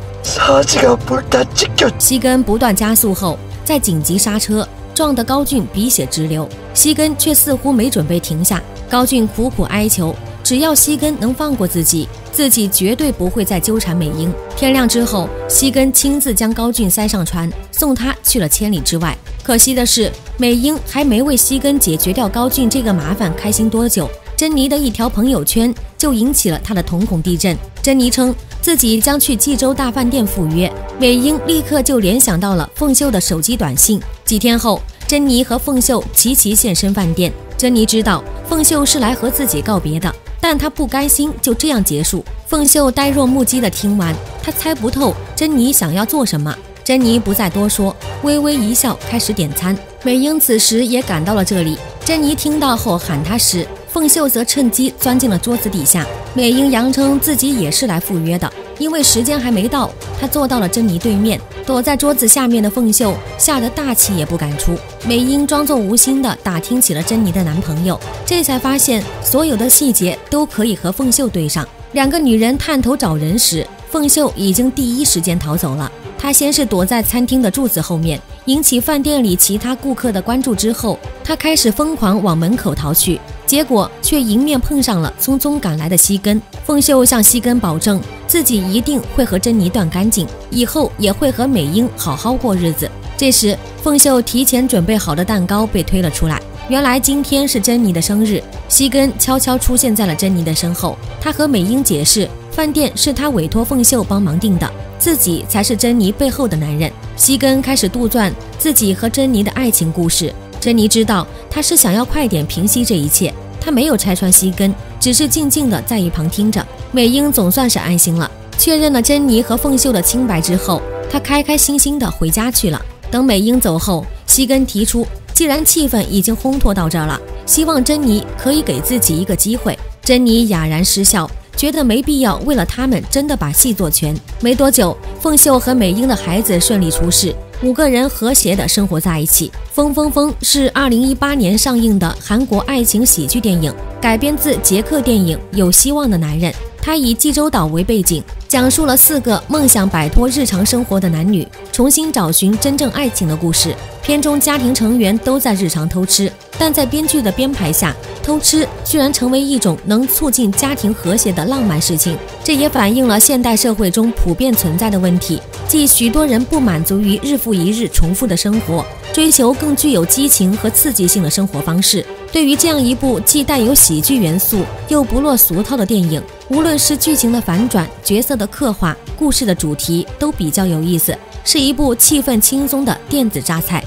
西根不断加速后。在紧急刹车，撞得高俊鼻血直流。西根却似乎没准备停下，高俊苦苦哀求，只要西根能放过自己，自己绝对不会再纠缠美英。天亮之后，西根亲自将高俊塞上船，送他去了千里之外。可惜的是，美英还没为西根解决掉高俊这个麻烦开心多久，珍妮的一条朋友圈就引起了他的瞳孔地震。珍妮称自己将去济州大饭店赴约，美英立刻就联想到了凤秀的手机短信。几天后，珍妮和凤秀齐齐现身饭店。珍妮知道凤秀是来和自己告别的，但他不甘心就这样结束。凤秀呆若木鸡的听完，她猜不透珍妮想要做什么。珍妮不再多说，微微一笑，开始点餐。美英此时也赶到了这里。珍妮听到后喊她时，凤秀则趁机钻进了桌子底下。美英扬称自己也是来赴约的，因为时间还没到，他坐到了珍妮对面。躲在桌子下面的凤秀吓得大气也不敢出。美英装作无心的打听起了珍妮的男朋友，这才发现所有的细节都可以和凤秀对上。两个女人探头找人时，凤秀已经第一时间逃走了。他先是躲在餐厅的柱子后面，引起饭店里其他顾客的关注。之后，他开始疯狂往门口逃去，结果却迎面碰上了匆匆赶来的西根。凤秀向西根保证。自己一定会和珍妮断干净，以后也会和美英好好过日子。这时，凤秀提前准备好的蛋糕被推了出来。原来今天是珍妮的生日，西根悄悄出现在了珍妮的身后。他和美英解释，饭店是他委托凤秀帮忙订的，自己才是珍妮背后的男人。西根开始杜撰自己和珍妮的爱情故事。珍妮知道他是想要快点平息这一切，他没有拆穿西根，只是静静的在一旁听着。美英总算是安心了，确认了珍妮和凤秀的清白之后，她开开心心的回家去了。等美英走后，西根提出，既然气氛已经烘托到这儿了，希望珍妮可以给自己一个机会。珍妮哑然失笑，觉得没必要为了他们真的把戏做全。没多久，凤秀和美英的孩子顺利出世，五个人和谐的生活在一起。《风风风》是二零一八年上映的韩国爱情喜剧电影，改编自捷克电影《有希望的男人》。它以济州岛为背景，讲述了四个梦想摆脱日常生活的男女重新找寻真正爱情的故事。片中家庭成员都在日常偷吃，但在编剧的编排下，偷吃居然成为一种能促进家庭和谐的浪漫事情。这也反映了现代社会中普遍存在的问题，即许多人不满足于日复一日重复的生活，追求更具有激情和刺激性的生活方式。对于这样一部既带有喜剧元素又不落俗套的电影，无论是剧情的反转、角色的刻画、故事的主题，都比较有意思，是一部气氛轻松的电子榨菜。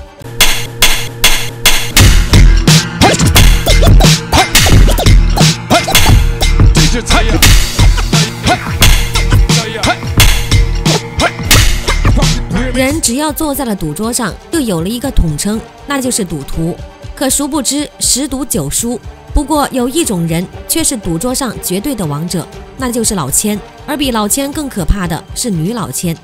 人只要坐在了赌桌上，就有了一个统称，那就是赌徒。可殊不知，十赌九输。不过有一种人却是赌桌上绝对的王者，那就是老千。而比老千更可怕的是女老千。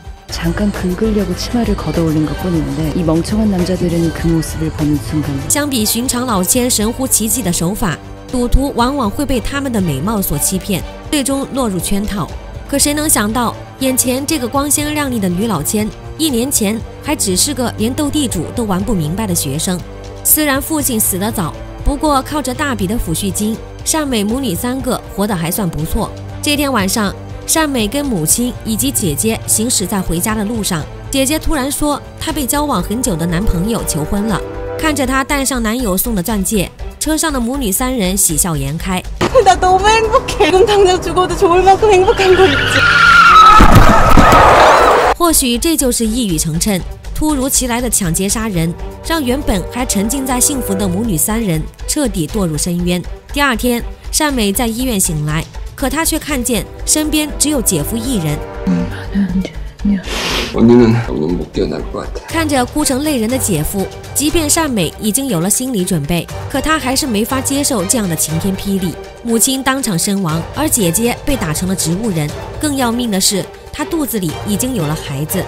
相比寻常老千神乎其技的手法，赌徒往往会被他们的美貌所欺骗，最终落入圈套。可谁能想到，眼前这个光鲜亮丽的女老千，一年前还只是个连斗地主都玩不明白的学生。虽然父亲死得早，不过靠着大笔的抚恤金，善美母女三个活得还算不错。这天晚上，善美跟母亲以及姐姐行驶在回家的路上，姐姐突然说她被交往很久的男朋友求婚了。看着她戴上男友送的钻戒，车上的母女三人喜笑颜开。或许这就是一语成谶。突如其来的抢劫杀人，让原本还沉浸在幸福的母女三人彻底堕入深渊。第二天，善美在医院醒来，可她却看见身边只有姐夫一人。看着哭成泪人的姐夫，即便善美已经有了心理准备，可她还是没法接受这样的晴天霹雳。母亲当场身亡，而姐姐被打成了植物人。更要命的是。她肚子里已经有了孩子。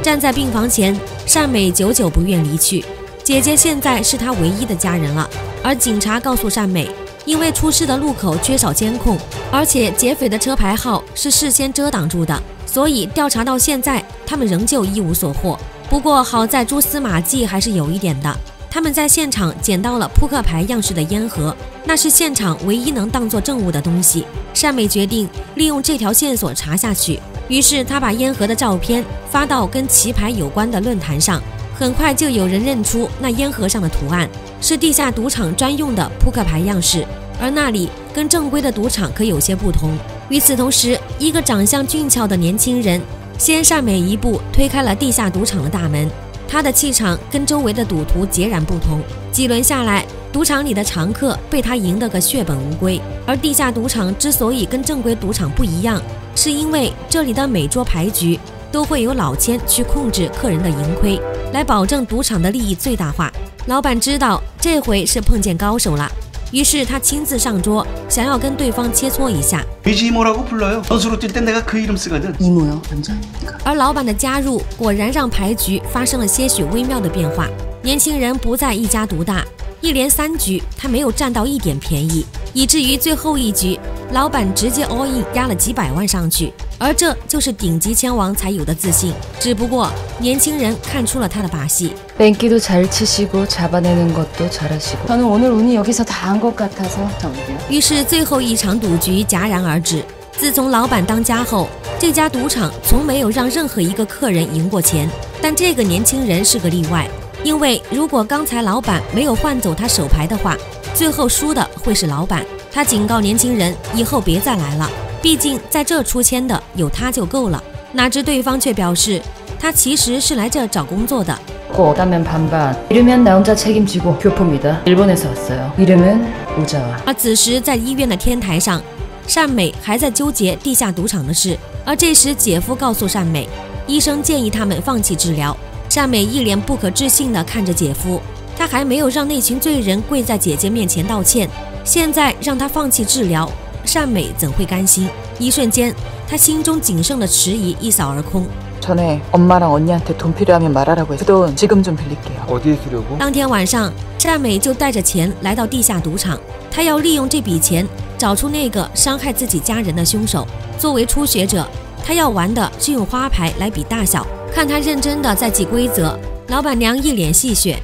站在病房前，善美久久不愿离去。姐姐现在是她唯一的家人了。而警察告诉善美，因为出事的路口缺少监控，而且劫匪的车牌号是事先遮挡住的，所以调查到现在，他们仍旧一无所获。不过好在蛛丝马迹还是有一点的。他们在现场捡到了扑克牌样式的烟盒，那是现场唯一能当做证物的东西。善美决定利用这条线索查下去，于是他把烟盒的照片发到跟棋牌有关的论坛上，很快就有人认出那烟盒上的图案是地下赌场专用的扑克牌样式，而那里跟正规的赌场可有些不同。与此同时，一个长相俊俏的年轻人先善美一步推开了地下赌场的大门。他的气场跟周围的赌徒截然不同。几轮下来，赌场里的常客被他赢得个血本无归。而地下赌场之所以跟正规赌场不一样，是因为这里的每桌牌局都会有老千去控制客人的盈亏，来保证赌场的利益最大化。老板知道这回是碰见高手了。于是他亲自上桌，想要跟对方切磋一下。而老板的加入果然让牌局发生了些许微妙的变化。年轻人不再一家独大，一连三局他没有占到一点便宜，以至于最后一局老板直接 all in 压了几百万上去。而这就是顶级枪王才有的自信。只不过年轻人看出了他的把戏。뺑기도잘치시고잡아내는것도잘하시고저는오늘운이여기서다한것같아서于是最后一场赌局戛然而止。自从老板当家后，这家赌场从没有让任何一个客人赢过钱。但这个年轻人是个例外， 因为如果刚才老板没有换走他手牌的话，最后输的会是老板。他警告年轻人以后别再来了。毕竟在这出签的有他就够了，哪知对方却表示他其实是来这找工作的。고다면반반이러면나혼자책임지고교품이다일본에서왔어요이름은우자와而此时在医院的天台上，善美还在纠结地下赌场的事。而这时姐夫告诉善美，医生建议他们放弃治疗。 善美一脸不可置信的看着姐夫。他还没有让那群罪人跪在姐姐面前道歉现在让她放弃治疗善美怎会甘心？一瞬间她心中仅剩的迟疑一扫而空。当天晚上善美就带着钱来到地下赌场。她要利用这笔钱找出那个伤害自己家人的凶手。作为初学者他要玩的是用花牌来比大小，看他认真的在记规则。老板娘一脸戏谑。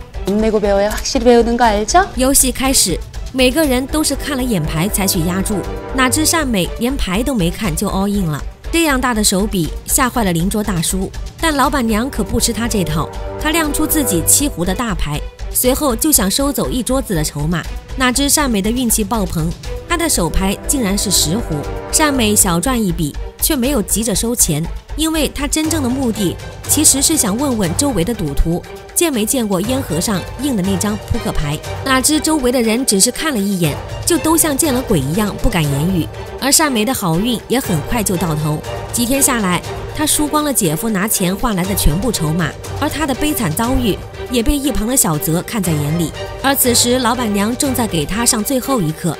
游戏开始，每个人都是看了眼牌才去押注，哪知善美连牌都没看就 all in 了，这样大的手笔吓坏了邻桌大叔。但老板娘可不吃他这套，她亮出自己七胡的大牌。随后就想收走一桌子的筹码。哪知善美的运气爆棚，她的手牌竟然是十胡。善美小赚一笔，却没有急着收钱，因为她真正的目的其实是想问问周围的赌徒。见没见过烟盒上印的那张扑克牌？哪知周围的人只是看了一眼，就都像见了鬼一样不敢言语。而善美的好运也很快就到头。几天下来，她输光了姐夫拿钱换来的全部筹码，而她的悲惨遭遇也被一旁的小泽看在眼里。而此时老板娘正在给他上最后一课。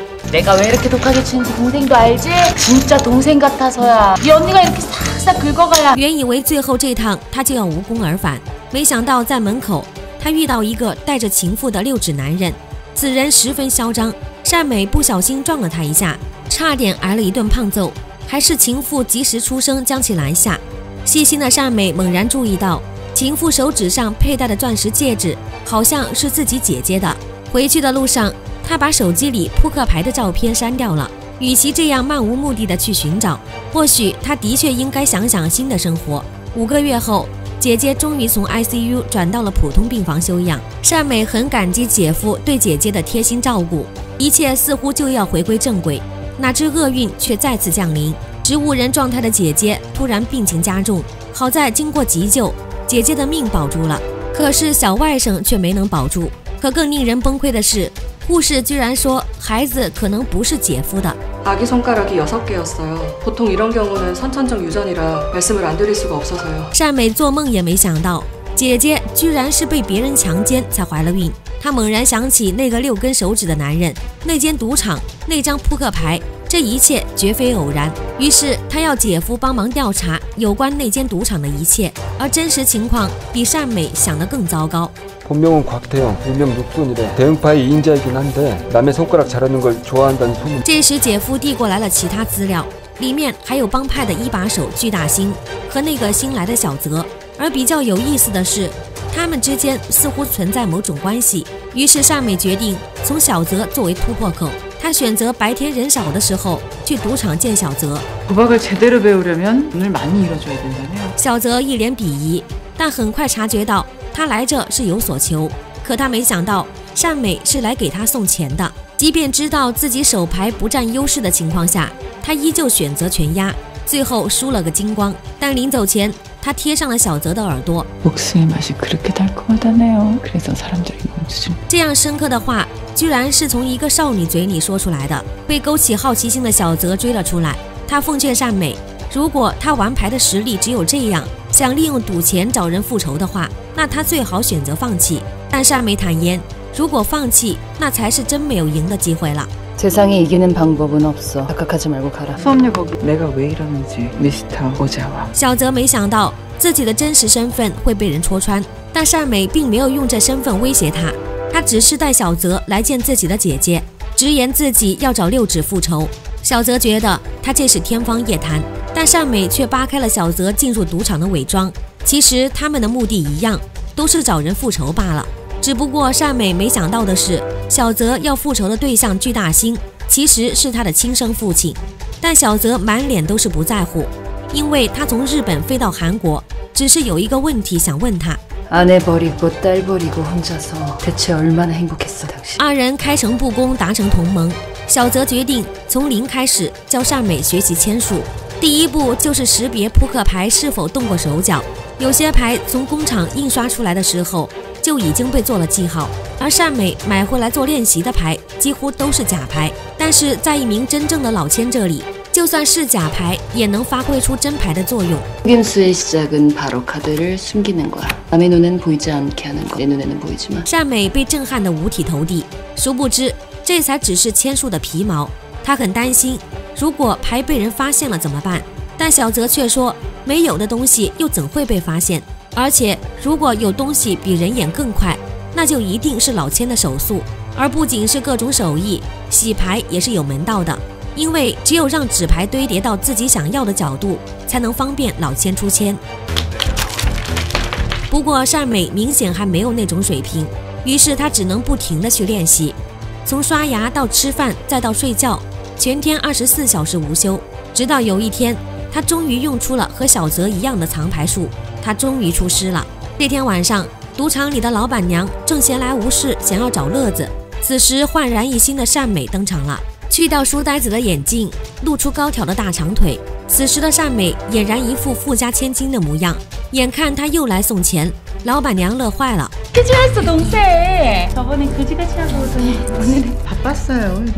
原以为最后这趟他就要无功而返没想到在门口他遇到一个带着情妇的六指男人。此人十分嚣张善美不小心撞了他一下差点挨了一顿胖揍还是情妇及时出声将其拦下。细心的善美猛然注意到情妇手指上佩戴的钻石戒指好像是自己姐姐的。回去的路上，他把手机里扑克牌的照片删掉了。与其这样漫无目的的去寻找，或许他的确应该想想新的生活。五个月后。姐姐终于从 ICU 转到了普通病房休养，善美很感激姐夫对姐姐的贴心照顾，一切似乎就要回归正轨。哪知厄运却再次降临，植物人状态的姐姐突然病情加重，好在经过急救，姐姐的命保住了。可是小外甥却没能保住。可更令人崩溃的是，护士居然说孩子可能不是姐夫的。아기손가락이여섯개였어요보통이런경우는선천적유전이라말씀을안드릴수가없어서요善美做梦也没想到，姐姐居然是被别人强奸才怀了孕。她猛然想起那个六根手指的男人，那间赌场，那张扑克牌， 这一切绝非偶然。于是她要姐夫帮忙调查有关那间赌场的一切，而真实情况比善美想的更糟糕。 본명은 곽태영, 일명 육손이래. 대응파의 2인자이긴 한데 남의 손가락 자르는 걸 좋아한다는 소문. 这时姐夫递过来了其他资料，里面还有帮派的一把手巨大星和那个新来的小泽。 而比较有意思的是，他们之间似乎存在某种关系。于是善美决定从小泽作为突破口， 他选择白天人少的时候去赌场见小泽。小泽一脸鄙夷但很快察觉到他来这是有所求。可他没想到善美是来给他送钱的。即便知道自己手牌不占优势的情况下他依旧选择全压最后输了个精光。但临走前他贴上了小泽的耳朵。这样深刻的话居然是从一个少女嘴里说出来的。被勾起好奇心的小泽追了出来，他奉劝善美，如果他玩牌的实力只有这样，想利用赌钱找人复仇的话，那他最好选择放弃。但善美坦言，如果放弃，那才是真没有赢的机会了。 세상에 이기는 방법은 없어 착각하지 말고 가라 수업료거기 내가 왜 이러는지 미스터 오자와 小泽没想到自己的真实身份会被人戳穿，但善美并没有用这身份威胁他， 他只是带小泽来见自己的姐姐，直言自己要找六指复仇。小泽觉得他这是天方夜谭，但善美却扒开了小泽进入赌场的伪装。其实他们的目的一样，都是找人复仇罢了。只不过善美没想到的是，小泽要复仇的对象巨大星其实是他的亲生父亲，但小泽满脸都是不在乎，因为他从日本飞到韩国，只是有一个问题想问他。아내 버리고 딸 버리고 혼자서 대체 얼마나 행복했어 당신 二人开诚布公，达成同盟。小泽决定从零开始教善美学习签术，第一步就是识别扑克牌是否动过手脚。有些牌从工厂印刷出来的时候就已经被做了记号，而善美买回来做练习的牌几乎都是假牌。但是在一名真正的老千这里， 就算是假牌也能发挥出真牌的作用。 속임수의 시작은 바로 카드를 숨기는 거야 남의 눈엔 보이지 않게 하는 거 내 눈에는 보이지만 善美被震撼得五体投地，殊不知这才只是签术的皮毛。她很担心，如果牌被人发现了怎么办？但小泽却说，没有的东西又怎会被发现？而且如果有东西比人眼更快，那就一定是老千的手速，而不仅是各种手艺，洗牌也是有门道的。 因为只有让纸牌堆叠到自己想要的角度，才能方便老千出签。不过善美明显还没有那种水平，于是她只能不停地去练习，从刷牙到吃饭再到睡觉，全天二十四小时无休。直到有一天，她终于用出了和小泽一样的藏牌术，她终于出师了。这天晚上，赌场里的老板娘正闲来无事，想要找乐子。此时，焕然一新的善美登场了，去掉书呆子的眼镜露出高挑的大长腿此时的善美俨然一副富家千金的模样眼看他又来送钱老板娘乐坏了。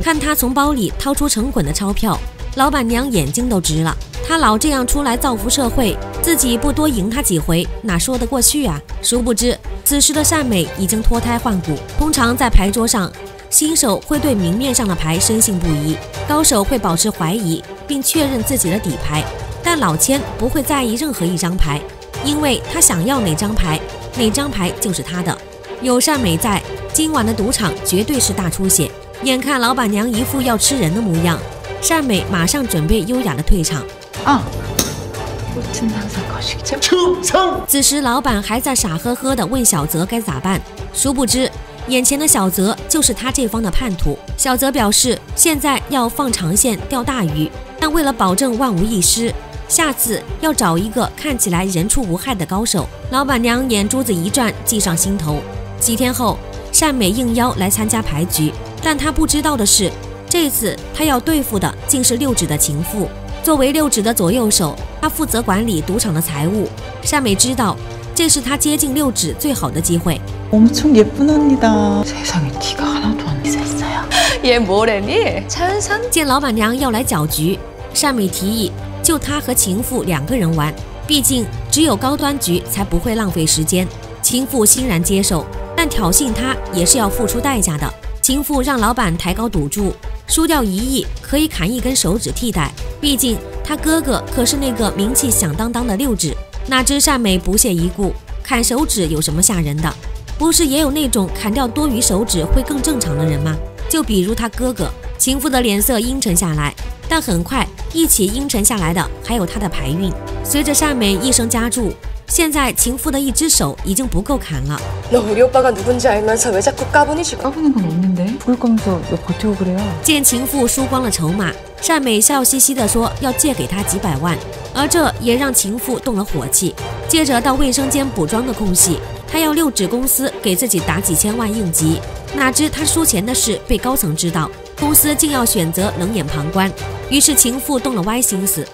看他从包里掏出成捆的钞票老板娘眼睛都直了。他老这样出来造福社会自己不多赢他几回哪说得过去啊？殊不知此时的善美已经脱胎换骨通常在牌桌上新手会对明面上的牌深信不疑，高手会保持怀疑并确认自己的底牌，但老千不会在意任何一张牌，因为他想要哪张牌，哪张牌就是他的。有善美在，今晚的赌场绝对是大出血。眼看老板娘一副要吃人的模样，善美马上准备优雅的退场。啊！此时，老板还在傻呵呵地问小泽该咋办。殊不知，眼前的小泽就是他这方的叛徒。小泽表示，现在要放长线钓大鱼，但为了保证万无一失，下次要找一个看起来人畜无害的高手。老板娘眼珠子一转，计上心头。几天后，善美应邀来参加牌局，但她不知道的是，这次她要对付的竟是六指的情妇。作为六指的左右手，她负责管理赌场的财务。善美知道，这是她接近六指最好的机会。 엄청 예쁜 언니다 세상에 티가 하나도 안 셌어요 얘뭐래니? 차은상 见老板娘要来搅局，善美提议就她和情妇两个人玩，毕竟只有高端局才不会浪费时间。情妇欣然接受，但挑衅她也是要付出代价的。情妇让老板抬高赌注，输掉一亿可以砍一根手指替代，毕竟他哥哥可是那个名气响当当的六指。哪知善美不屑一顾，砍手指有什么吓人的？ 不是也有那种砍掉多余手指会更正常的人吗？就比如他哥哥，情妇的脸色阴沉下来，但很快一起阴沉下来的还有他的排运。随着善美一声加注，现在情妇的一只手已经不够砍了。见情妇输光了筹码，善美笑嘻嘻地说要借给她几百万，而这也让情妇动了火气，接着到卫生间补妆的空隙，他要六指公司给自己打几千万应急，哪知他输钱的事被高层知道，公司竟要选择冷眼旁观，于是情妇动了歪心思。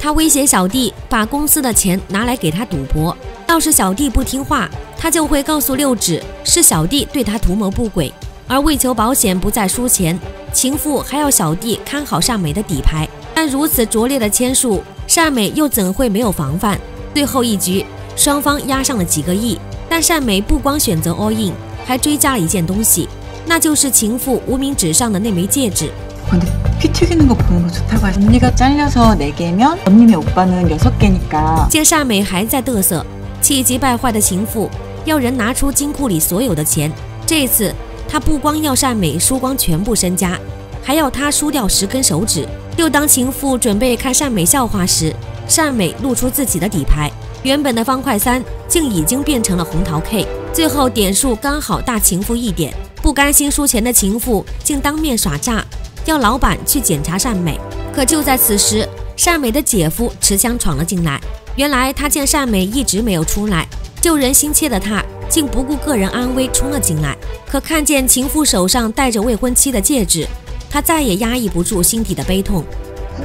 他威胁小弟把公司的钱拿来给他赌博，要是小弟不听话，他就会告诉六指是小弟对他图谋不轨。而为求保险不再输钱，情妇还要小弟看好善美的底牌。但如此拙劣的签术，善美又怎会没有防范？最后一局，双方押上了几个亿，但善美不光选择 all in，还追加了一件东西，那就是情妇无名指上的那枚戒指。 근데 피 튀기는 거 보는 거 좋다고 하시 언니가 잘려서 4개면 언니네 오빠는 6개니까 见善美还在嘚瑟，气急败坏的情妇要人拿出金库里所有的钱。这次，他不光要善美输光全部身家，还要她输掉十根手指。就当情妇准备看善美笑话时， 善美露出自己的底牌，原本的方块三竟已经变成了红桃 K，最后点数刚好大情妇一点。不甘心输钱的情妇竟当面耍诈，要老板去检查善美。可就在此时，善美的姐夫持枪闯了进来。原来他见善美一直没有出来，救人心切的他竟不顾个人安危冲了进来。可看见情妇手上戴着未婚妻的戒指，他再也压抑不住心底的悲痛。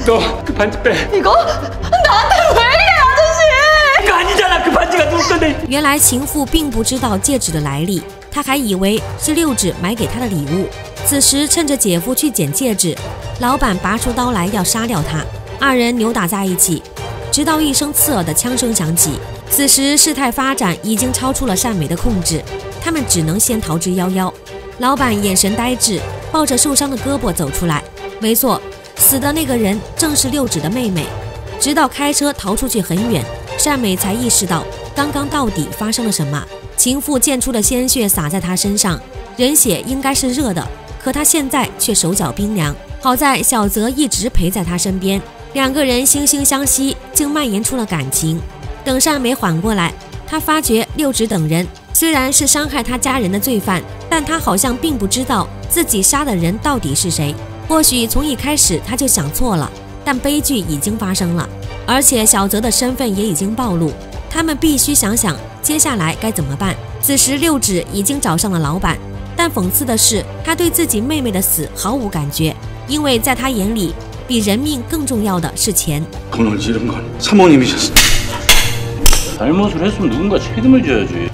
너 그 반지 빼. 이거? 나 原来情妇并不知道戒指的来历，她还以为是六指买给她的礼物。此时趁着姐夫去捡戒指，老板拔出刀来要杀掉他，二人扭打在一起，直到一声刺耳的枪声响起。此时事态发展已经超出了善美的控制，他们只能先逃之夭夭。老板眼神呆滞，抱着受伤的胳膊走出来。没错，死的那个人正是六指的妹妹。直到开车逃出去很远，善美才意识到刚刚到底发生了什么。情妇溅出的鲜血洒在他身上，人血应该是热的，可他现在却手脚冰凉。好在小泽一直陪在他身边，两个人惺惺相惜，竟蔓延出了感情。等善美缓过来，她发觉六指等人虽然是伤害她家人的罪犯，但她好像并不知道自己杀的人到底是谁。或许从一开始她就想错了，但悲剧已经发生了，而且小泽的身份也已经暴露，他们必须想想接下来该怎么办。此时六指已经找上了老板但讽刺的是他对自己妹妹的死毫无感觉因为在他眼里比人命更重要的是钱。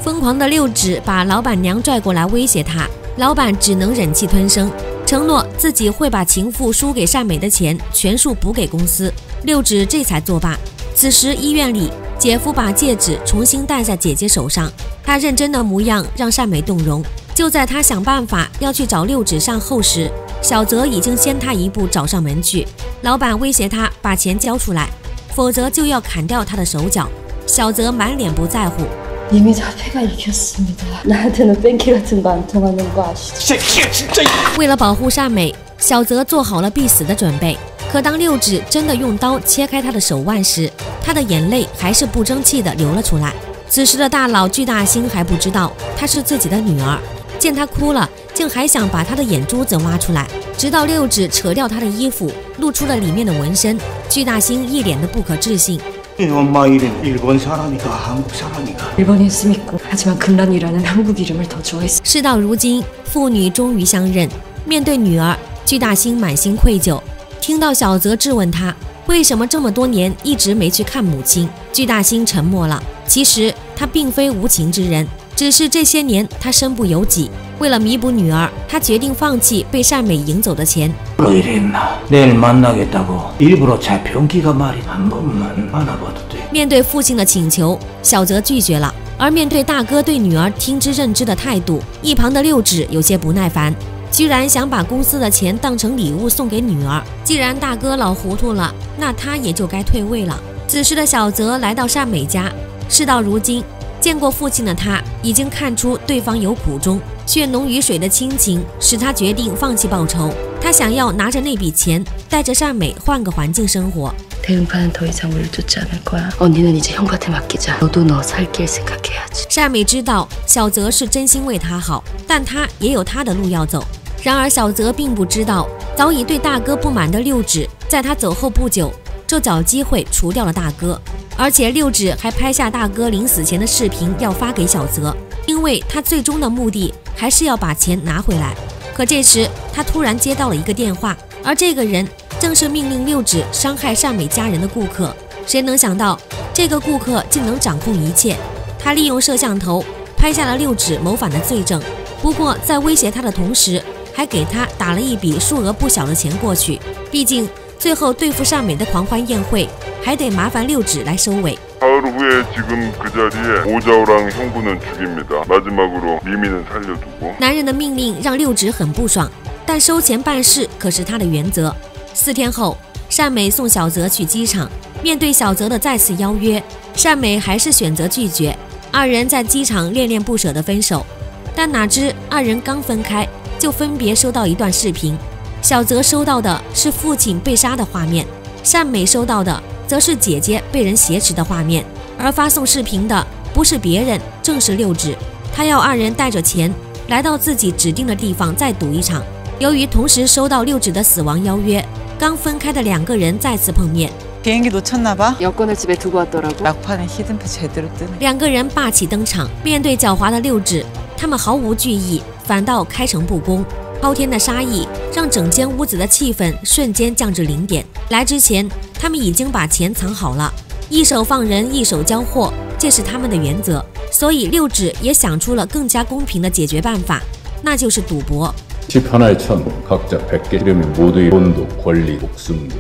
疯狂的六指把老板娘拽过来威胁他老板只能忍气吞声承诺自己会把情妇输给善美的钱全数补给公司。六指这才作罢此时医院里姐夫把戒指重新戴在姐姐手上，他认真的模样让善美动容。就在他想办法要去找六指善后时，小泽已经先他一步找上门去。老板威胁他把钱交出来，否则就要砍掉他的手脚。小泽满脸不在乎， 이미 자폐가 이겼습니다. 나한테는 뺑키 같은 거 안 통하는 거 아시죠? 새끼가 진짜. 为了保护善美，小泽做好了必死的准备。 可当六指真的用刀切开他的手腕时，他的眼泪还是不争气的流了出来。此时的大佬巨大星还不知道她是自己的女儿，见她哭了，竟还想把她的眼珠子挖出来。直到六指扯掉她的衣服，露出了里面的纹身，巨大星一脸的不可置信。事到如今，父女终于相认，面对女儿，巨大星满心愧疚。听到小泽质问他为什么这么多年一直没去看母亲？巨大心沉默了其实他并非无情之人只是这些年他身不由己。为了弥补女儿他决定放弃被善美赢走的钱。面对父亲的请求小泽拒绝了。而面对大哥对女儿听之任之的态度一旁的六指有些不耐烦。居然想把公司的钱当成礼物送给女儿。既然大哥老糊涂了，那他也就该退位了。此时的小泽来到善美家，事到如今，见过父亲的他，已经看出对方有苦衷，血浓于水的亲情使他决定放弃报仇。他想要拿着那笔钱，带着善美换个环境生活。善美知道小泽是真心为他好，但他也有他的路要走。然而小泽并不知道，早已对大哥不满的六指，在他走后不久就找机会除掉了大哥。而且六指还拍下大哥临死前的视频，要发给小泽，因为他最终的目的还是要把钱拿回来。可这时他突然接到了一个电话，而这个人正是命令六指伤害善美家人的顾客。谁能想到这个顾客竟能掌控一切？他利用摄像头拍下了六指谋反的罪证，不过在威胁他的同时，还给他打了一笔数额不小的钱过去。毕竟最后对付善美的狂欢宴会。还得麻烦六指来收尾。男人的命令让六指很不爽，但收钱办事可是他的原则。四天后，善美送小泽去机场，面对小泽的再次邀约，善美还是选择拒绝。二人在机场恋恋不舍的分手，但哪知二人刚分开，就分别收到一段视频。小泽收到的是父亲被杀的画面，善美收到的。则是姐姐被人挟持的画面，而发送视频的不是别人，正是六指。他要二人带着钱来到自己指定的地方再赌一场。由于同时收到六指的死亡邀约，刚分开的两个人再次碰面。两个人霸气登场，面对狡猾的六指，他们毫无惧意，反倒开诚布公。滔天的杀意让整间屋子的气氛瞬间降至零点。来之前，他们已经把钱藏好了，一手放人，一手交货，这是他们的原则。所以六指也想出了更加公平的解决办法，那就是赌博。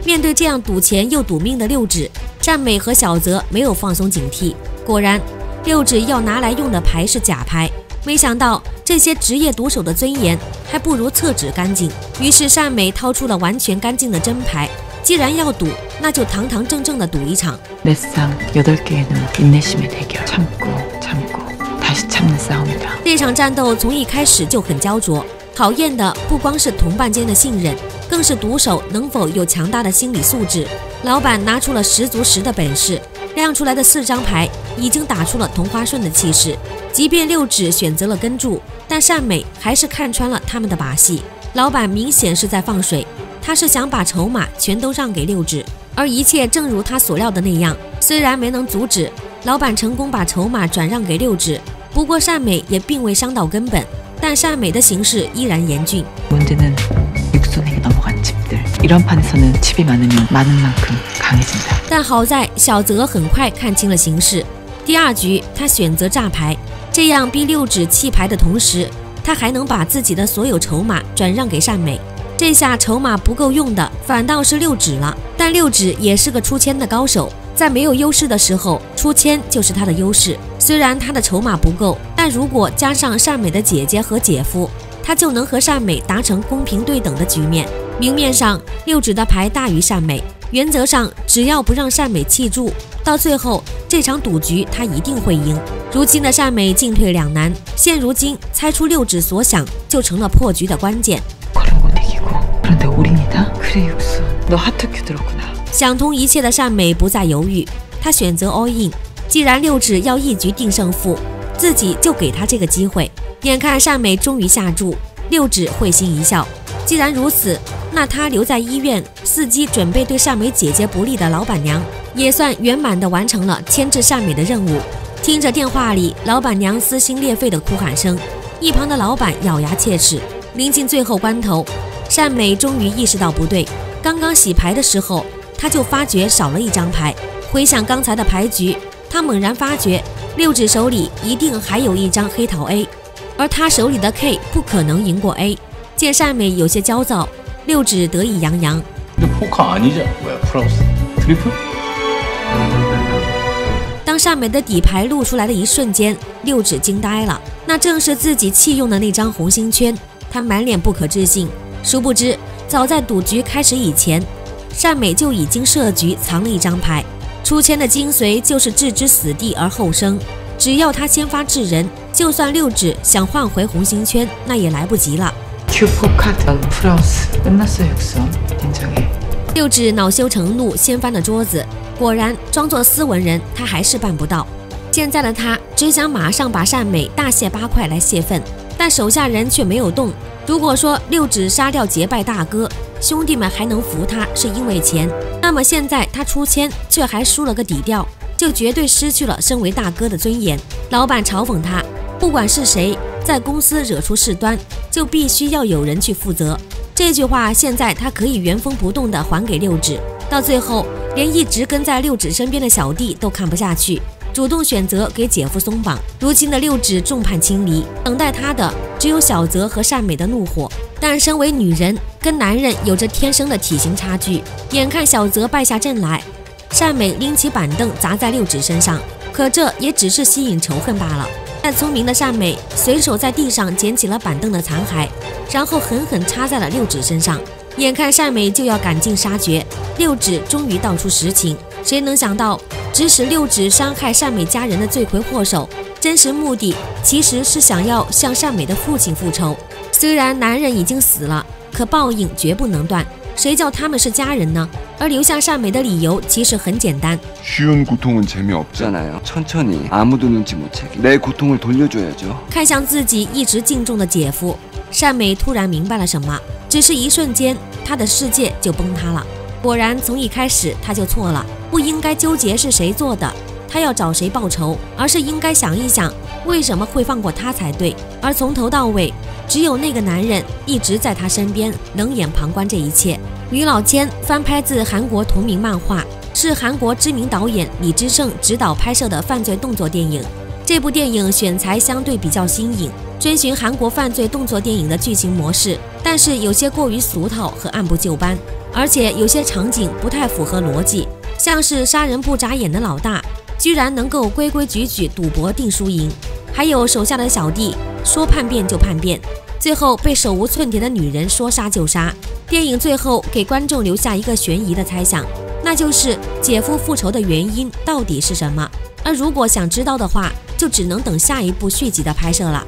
面对这样赌钱又赌命的六指，战美和小泽没有放松警惕。果然，六指要拿来用的牌是假牌。没想到这些职业毒手的尊严还不如厕纸干净，于是善美掏出了完全干净的真牌。既然要赌，那就堂堂正正的赌一场。这场战斗从一开始就很焦灼，考验的不光是同伴间的信任，更是毒手能否有强大的心理素质。老板拿出了十足十的本事，亮出来的四张牌已经打出了同花顺的气势。即便六指选择了跟注，但善美还是看穿了他们的把戏。老板明显是在放水，他是想把筹码全都让给六指，而一切正如他所料的那样。虽然没能阻止老板成功把筹码转让给六指，不过善美也并未伤到根本。但善美的形势依然严峻。但好在小泽很快看清了形势，第二局他选择炸牌。这样逼六指弃牌的同时，他还能把自己的所有筹码转让给善美。这下筹码不够用的反倒是六指了。但六指也是个出千的高手，在没有优势的时候出千就是他的优势。虽然他的筹码不够，但如果加上善美的姐姐和姐夫，他就能和善美达成公平对等的局面。明面上六指的牌大于善美，原则上只要不让善美弃注。到最后，这场赌局他一定会赢。如今的善美进退两难，现如今猜出六指所想，就成了破局的关键。想通一切的善美不再犹豫，他选择 all in。既然六指要一局定胜负，自己就给他这个机会。眼看善美终于下注，六指会心一笑。既然如此，那他留在医院伺机准备对善美姐姐不利的老板娘。也算圆满地完成了牵制善美的任务。听着电话里老板娘撕心裂肺的哭喊声，一旁的老板咬牙切齿。临近最后关头，善美终于意识到不对。刚刚洗牌的时候，她就发觉少了一张牌。回想刚才的牌局，她猛然发觉六指手里一定还有一张黑桃 A，而他手里的 K 不可能赢过 A。见善美有些焦躁，六指得意洋洋。当善美的底牌露出来的一瞬间，六指惊呆了，那正是自己弃用的那张红心圈。他满脸不可置信，殊不知早在赌局开始以前，善美就已经设局藏了一张牌。出签的精髓就是置之死地而后生。只要他先发制人，就算六指想换回红心圈，那也来不及了。六指恼羞成怒，掀翻了桌子。果然，装作斯文人，他还是办不到。现在的他只想马上把善美大卸八块来泄愤，但手下人却没有动。如果说六指杀掉结拜大哥，兄弟们还能服他是因为钱，那么现在他出千却还输了个底调，就绝对失去了身为大哥的尊严。老板嘲讽他，不管是谁在公司惹出事端，就必须要有人去负责。这句话现在他可以原封不动地还给六指，到最后连一直跟在六指身边的小弟都看不下去，主动选择给姐夫松绑。如今的六指众叛亲离，等待他的只有小泽和善美的怒火。但身为女人，跟男人有着天生的体型差距。眼看小泽败下阵来，善美拎起板凳砸在六指身上，可这也只是吸引仇恨罢了。但聪明的善美随手在地上捡起了板凳的残骸，然后狠狠插在了六指身上。眼看善美就要赶尽杀绝，六指终于道出实情。谁能想到，指使六指伤害善美家人的罪魁祸首，真实目的其实是想要向善美的父亲复仇。虽然男人已经死了，可报应绝不能断。谁叫他们是家人呢？而留下善美的理由其实很简单。看向自己一直敬重的姐夫，善美突然明白了什么。只是一瞬间，她的世界就崩塌了。果然，从一开始她就错了，不应该纠结是谁做的，她要找谁报仇，而是应该想一想为什么会放过他才对。而从头到尾。只有那个男人一直在她身边，冷眼旁观这一切。《女老千》翻拍自韩国同名漫画，是韩国知名导演李智胜执导拍摄的犯罪动作电影。这部电影选材相对比较新颖，遵循韩国犯罪动作电影的剧情模式，但是有些过于俗套和按部就班，而且有些场景不太符合逻辑，像是杀人不眨眼的老大，居然能够规规矩矩赌博定输赢，还有手下的小弟。说叛变就叛变，最后被手无寸铁的女人说杀就杀。电影最后给观众留下一个悬疑的猜想，那就是姐夫复仇的原因到底是什么？而如果想知道的话，就只能等下一部续集的拍摄了。